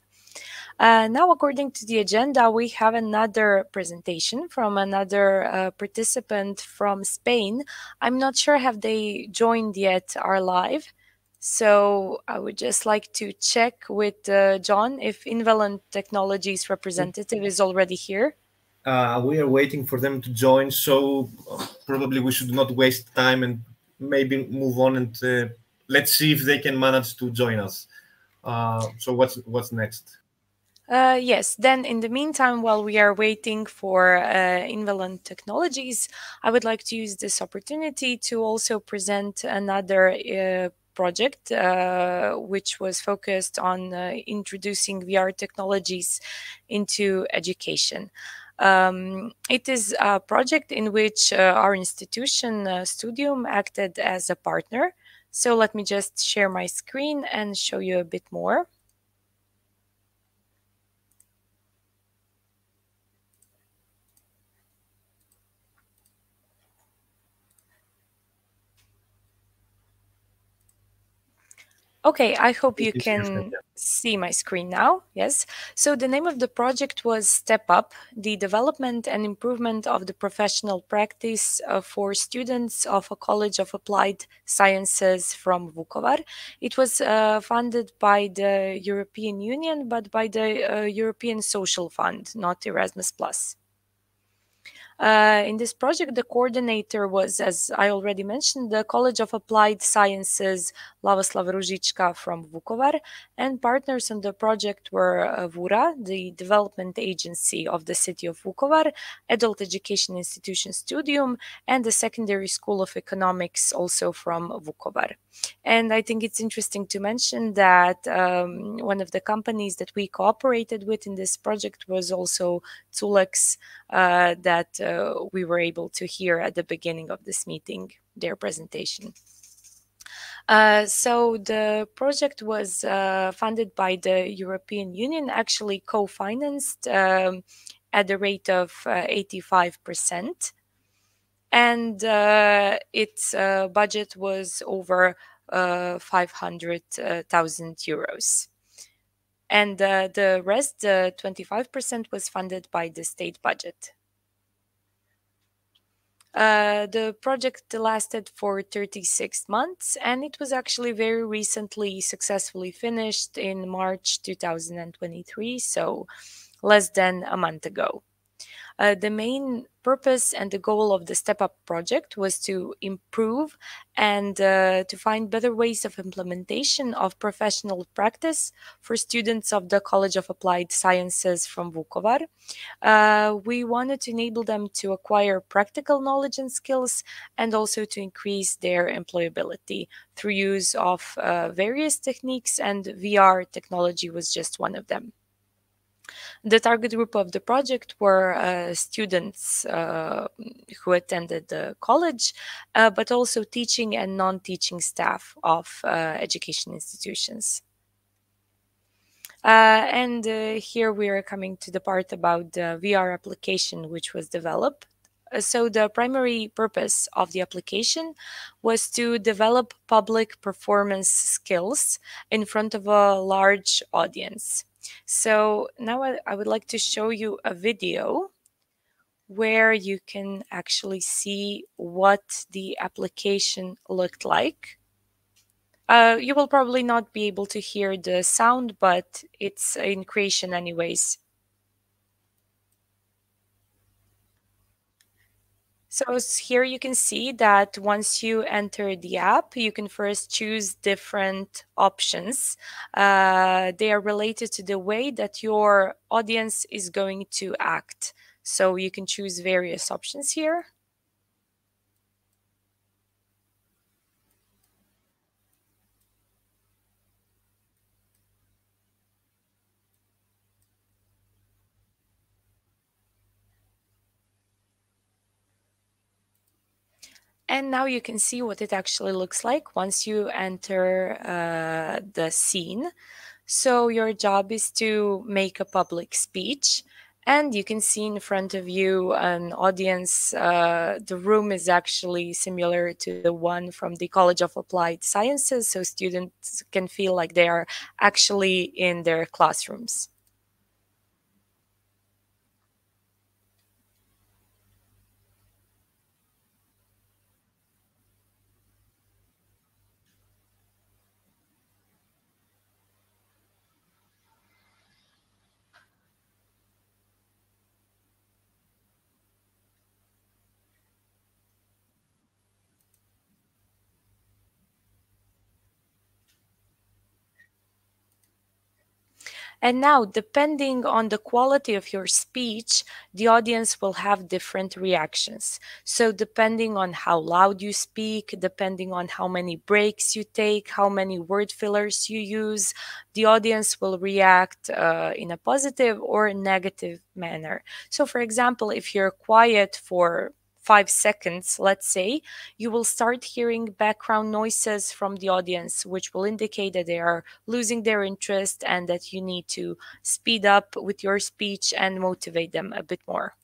Uh, now, according to the agenda, we have another presentation from another uh, participant from Spain. I'm not sure have they joined yet our live. So I would just like to check with uh, John if Invelon Technologies representative is already here. Uh, we are waiting for them to join, so uh, probably we should not waste time and maybe move on and uh, let's see if they can manage to join us. Uh, so what's what's next? Uh, yes, then in the meantime, while we are waiting for uh, Invelon Technologies, I would like to use this opportunity to also present another uh, project, uh, which was focused on uh, introducing VR technologies into education. Um, it is a project in which uh, our institution, Studium, acted as a partner. So let me just share my screen and show you a bit more. Okay, I hope you can see my screen now. Yes. So the name of the project was Step Up, the development and improvement of the professional practice uh, for students of a College of Applied Sciences from Vukovar. It was uh, funded by the European Union, but by the uh, European Social Fund, not Erasmus Plus. Uh, in this project, the coordinator was, as I already mentioned, the College of Applied Sciences Lavoslav Ružička from Vukovar, and partners on the project were uh, VURA, the development agency of the city of Vukovar, Adult Education Institution Studium, and the Secondary School of Economics, also from Vukovar. And I think it's interesting to mention that um, one of the companies that we cooperated with in this project was also Tulex, uh, that uh, we were able to hear at the beginning of this meeting, their presentation. Uh, so the project was uh, funded by the European Union, actually co-financed um, at the rate of uh, 85%. And uh, its uh, budget was over 500,000 euros. And the rest, 25%, was funded by the state budget. Uh, the project lasted for 36 months and it was actually very recently successfully finished in March 2023, so less than a month ago. Uh, the main purpose and the goal of the Step Up project was to improve and uh, to find better ways of implementation of professional practice for students of the College of Applied Sciences from Vukovar. Uh, we wanted to enable them to acquire practical knowledge and skills and also to increase their employability through use of uh, various techniques, and VR technology was just one of them. The target group of the project were uh, students uh, who attended the college, uh, but also teaching and non-teaching staff of uh, education institutions. Uh, and uh, here we are coming to the part about the VR application which was developed. So the primary purpose of the application was to develop public performance skills in front of a large audience. So now I, I would like to show you a video where you can actually see what the application looked like. Uh, you will probably not be able to hear the sound, but it's in creation anyways. So here you can see that once you enter the app, you can first choose different options. Uh, they are related to the way that your audience is going to act. So you can choose various options here. And now you can see what it actually looks like once you enter uh, the scene. So your job is to make a public speech and you can see in front of you an audience. Uh, the room is actually similar to the one from the College of Applied Sciences, so students can feel like they are actually in their classrooms. And now, depending on the quality of your speech, the audience will have different reactions. So, depending on how loud you speak, depending on how many breaks you take, how many word fillers you use, the audience will react uh, in a positive or negative manner. So, for example, if you're quiet for five seconds, let's say, you will start hearing background noises from the audience, which will indicate that they are losing their interest and that you need to speed up with your speech and motivate them a bit more.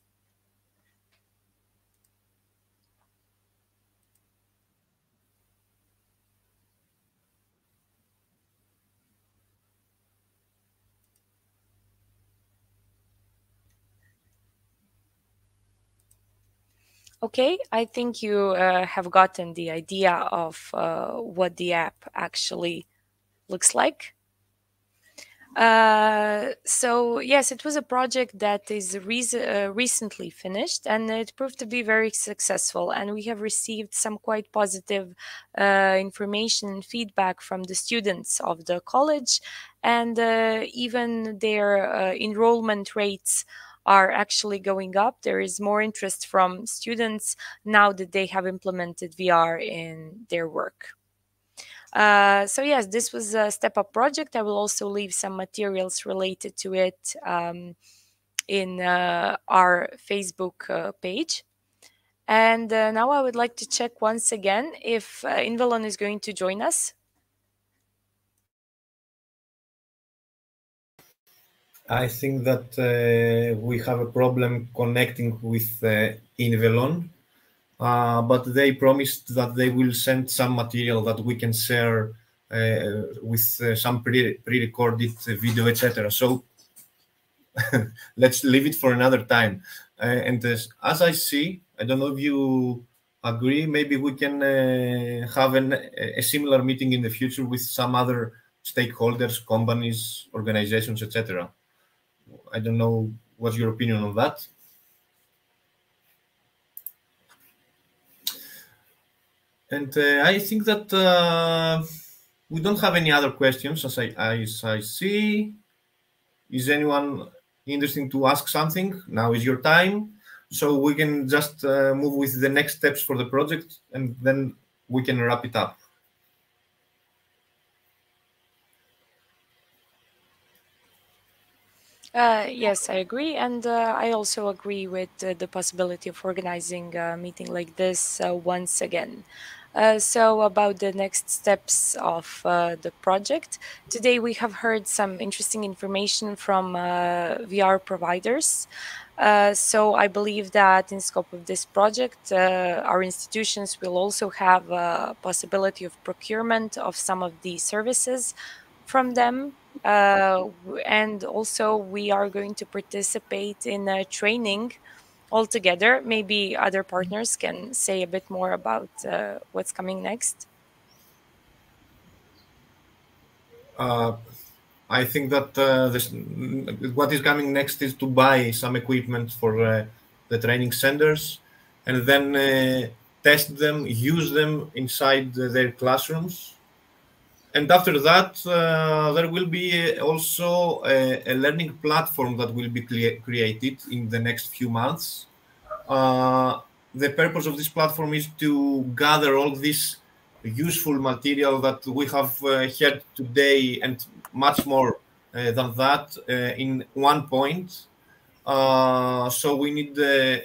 Okay, I think you uh, have gotten the idea of uh, what the app actually looks like. Uh, so yes, it was a project that is uh, recently finished, and it proved to be very successful. And we have received some quite positive uh, information and feedback from the students of the college, and uh, even their enrollment rates are actually going up. There is more interest from students now that they have implemented VR in their work. Uh, so yes, this was a step up project. I will also leave some materials related to it um, in uh, our Facebook uh, page. And uh, now I would like to check once again if uh, Invelon is going to join us. I think that uh, we have a problem connecting with uh, Invelon, uh, but they promised that they will send some material that we can share uh, with uh, some pre- pre-recorded video, etc. So let's leave it for another time. Uh, and as, as, I see, I don't know if you agree, maybe we can have an, a similar meeting in the future with some other stakeholders, companies, organizations, etc. I don't know what's your opinion on that. And uh, I think that uh, we don't have any other questions as I, as I see. Is anyone interesting to ask something? Now is your time. So we can just uh, move with the next steps for the project and then we can wrap it up. Uh, yes, I agree. And uh, I also agree with uh, the possibility of organizing a meeting like this uh, once again. Uh, so about the next steps of uh, the project. Today we have heard some interesting information from VR providers. so I believe that in scope of this project, our institutions will also have a possibility of procurement of some of the services from them uh, and also we are going to participate in a training all together. Maybe other partners can say a bit more about uh, what's coming next. Uh, I think that uh, this, what is coming next is to buy some equipment for uh, the training centers and then uh, test them, use them inside their classrooms and after that, uh, there will be also a, a, learning platform that will be created in the next few months. Uh, the purpose of this platform is to gather all this useful material that we have uh, heard today and much more uh, than that uh, in one point. Uh, so we need the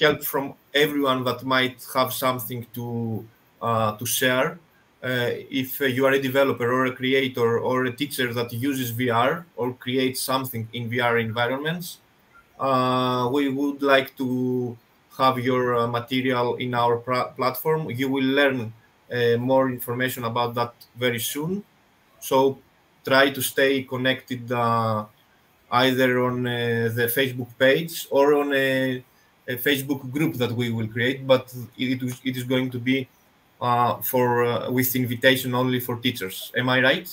help from everyone that might have something to to share. Uh, if uh, you are a developer or a creator or a teacher that uses VR or creates something in VR environments, uh, we would like to have your material in our platform. You will learn more information about that very soon. So try to stay connected either on the Facebook page or on a, a, Facebook group that we will create, but it, it is going to be uh, for uh, with invitation only for teachers. Am I right?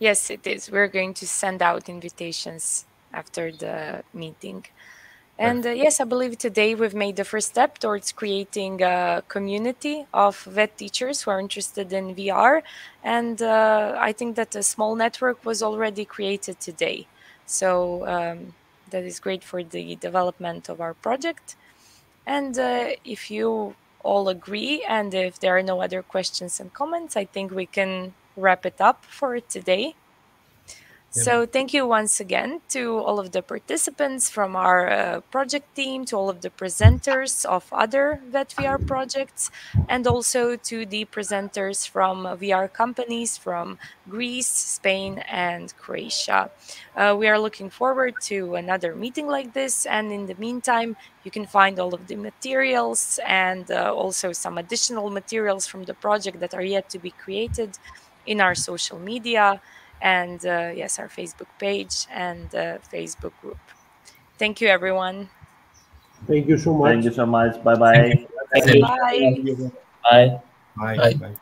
Yes, it is. We're going to send out invitations after the meeting. And uh, yes, I believe today we've made the first step towards creating a community of vet teachers who are interested in VR. And uh, I think that a small network was already created today. So um, that is great for the development of our project. And uh, if you all agree, and if there are no other questions and comments, I think we can wrap it up for today. So thank you once again to all of the participants from our uh, project team, to all of the presenters of other VetVR projects, and also to the presenters from VR companies from Greece, Spain, and Croatia. Uh, we are looking forward to another meeting like this, and in the meantime, you can find all of the materials and uh, also some additional materials from the project that are yet to be created in our social media and uh, yes, our Facebook page and uh, Facebook group. Thank you, everyone. Thank you so much. Thank you so much. Bye-bye. Bye. Bye. Bye. Bye. Bye.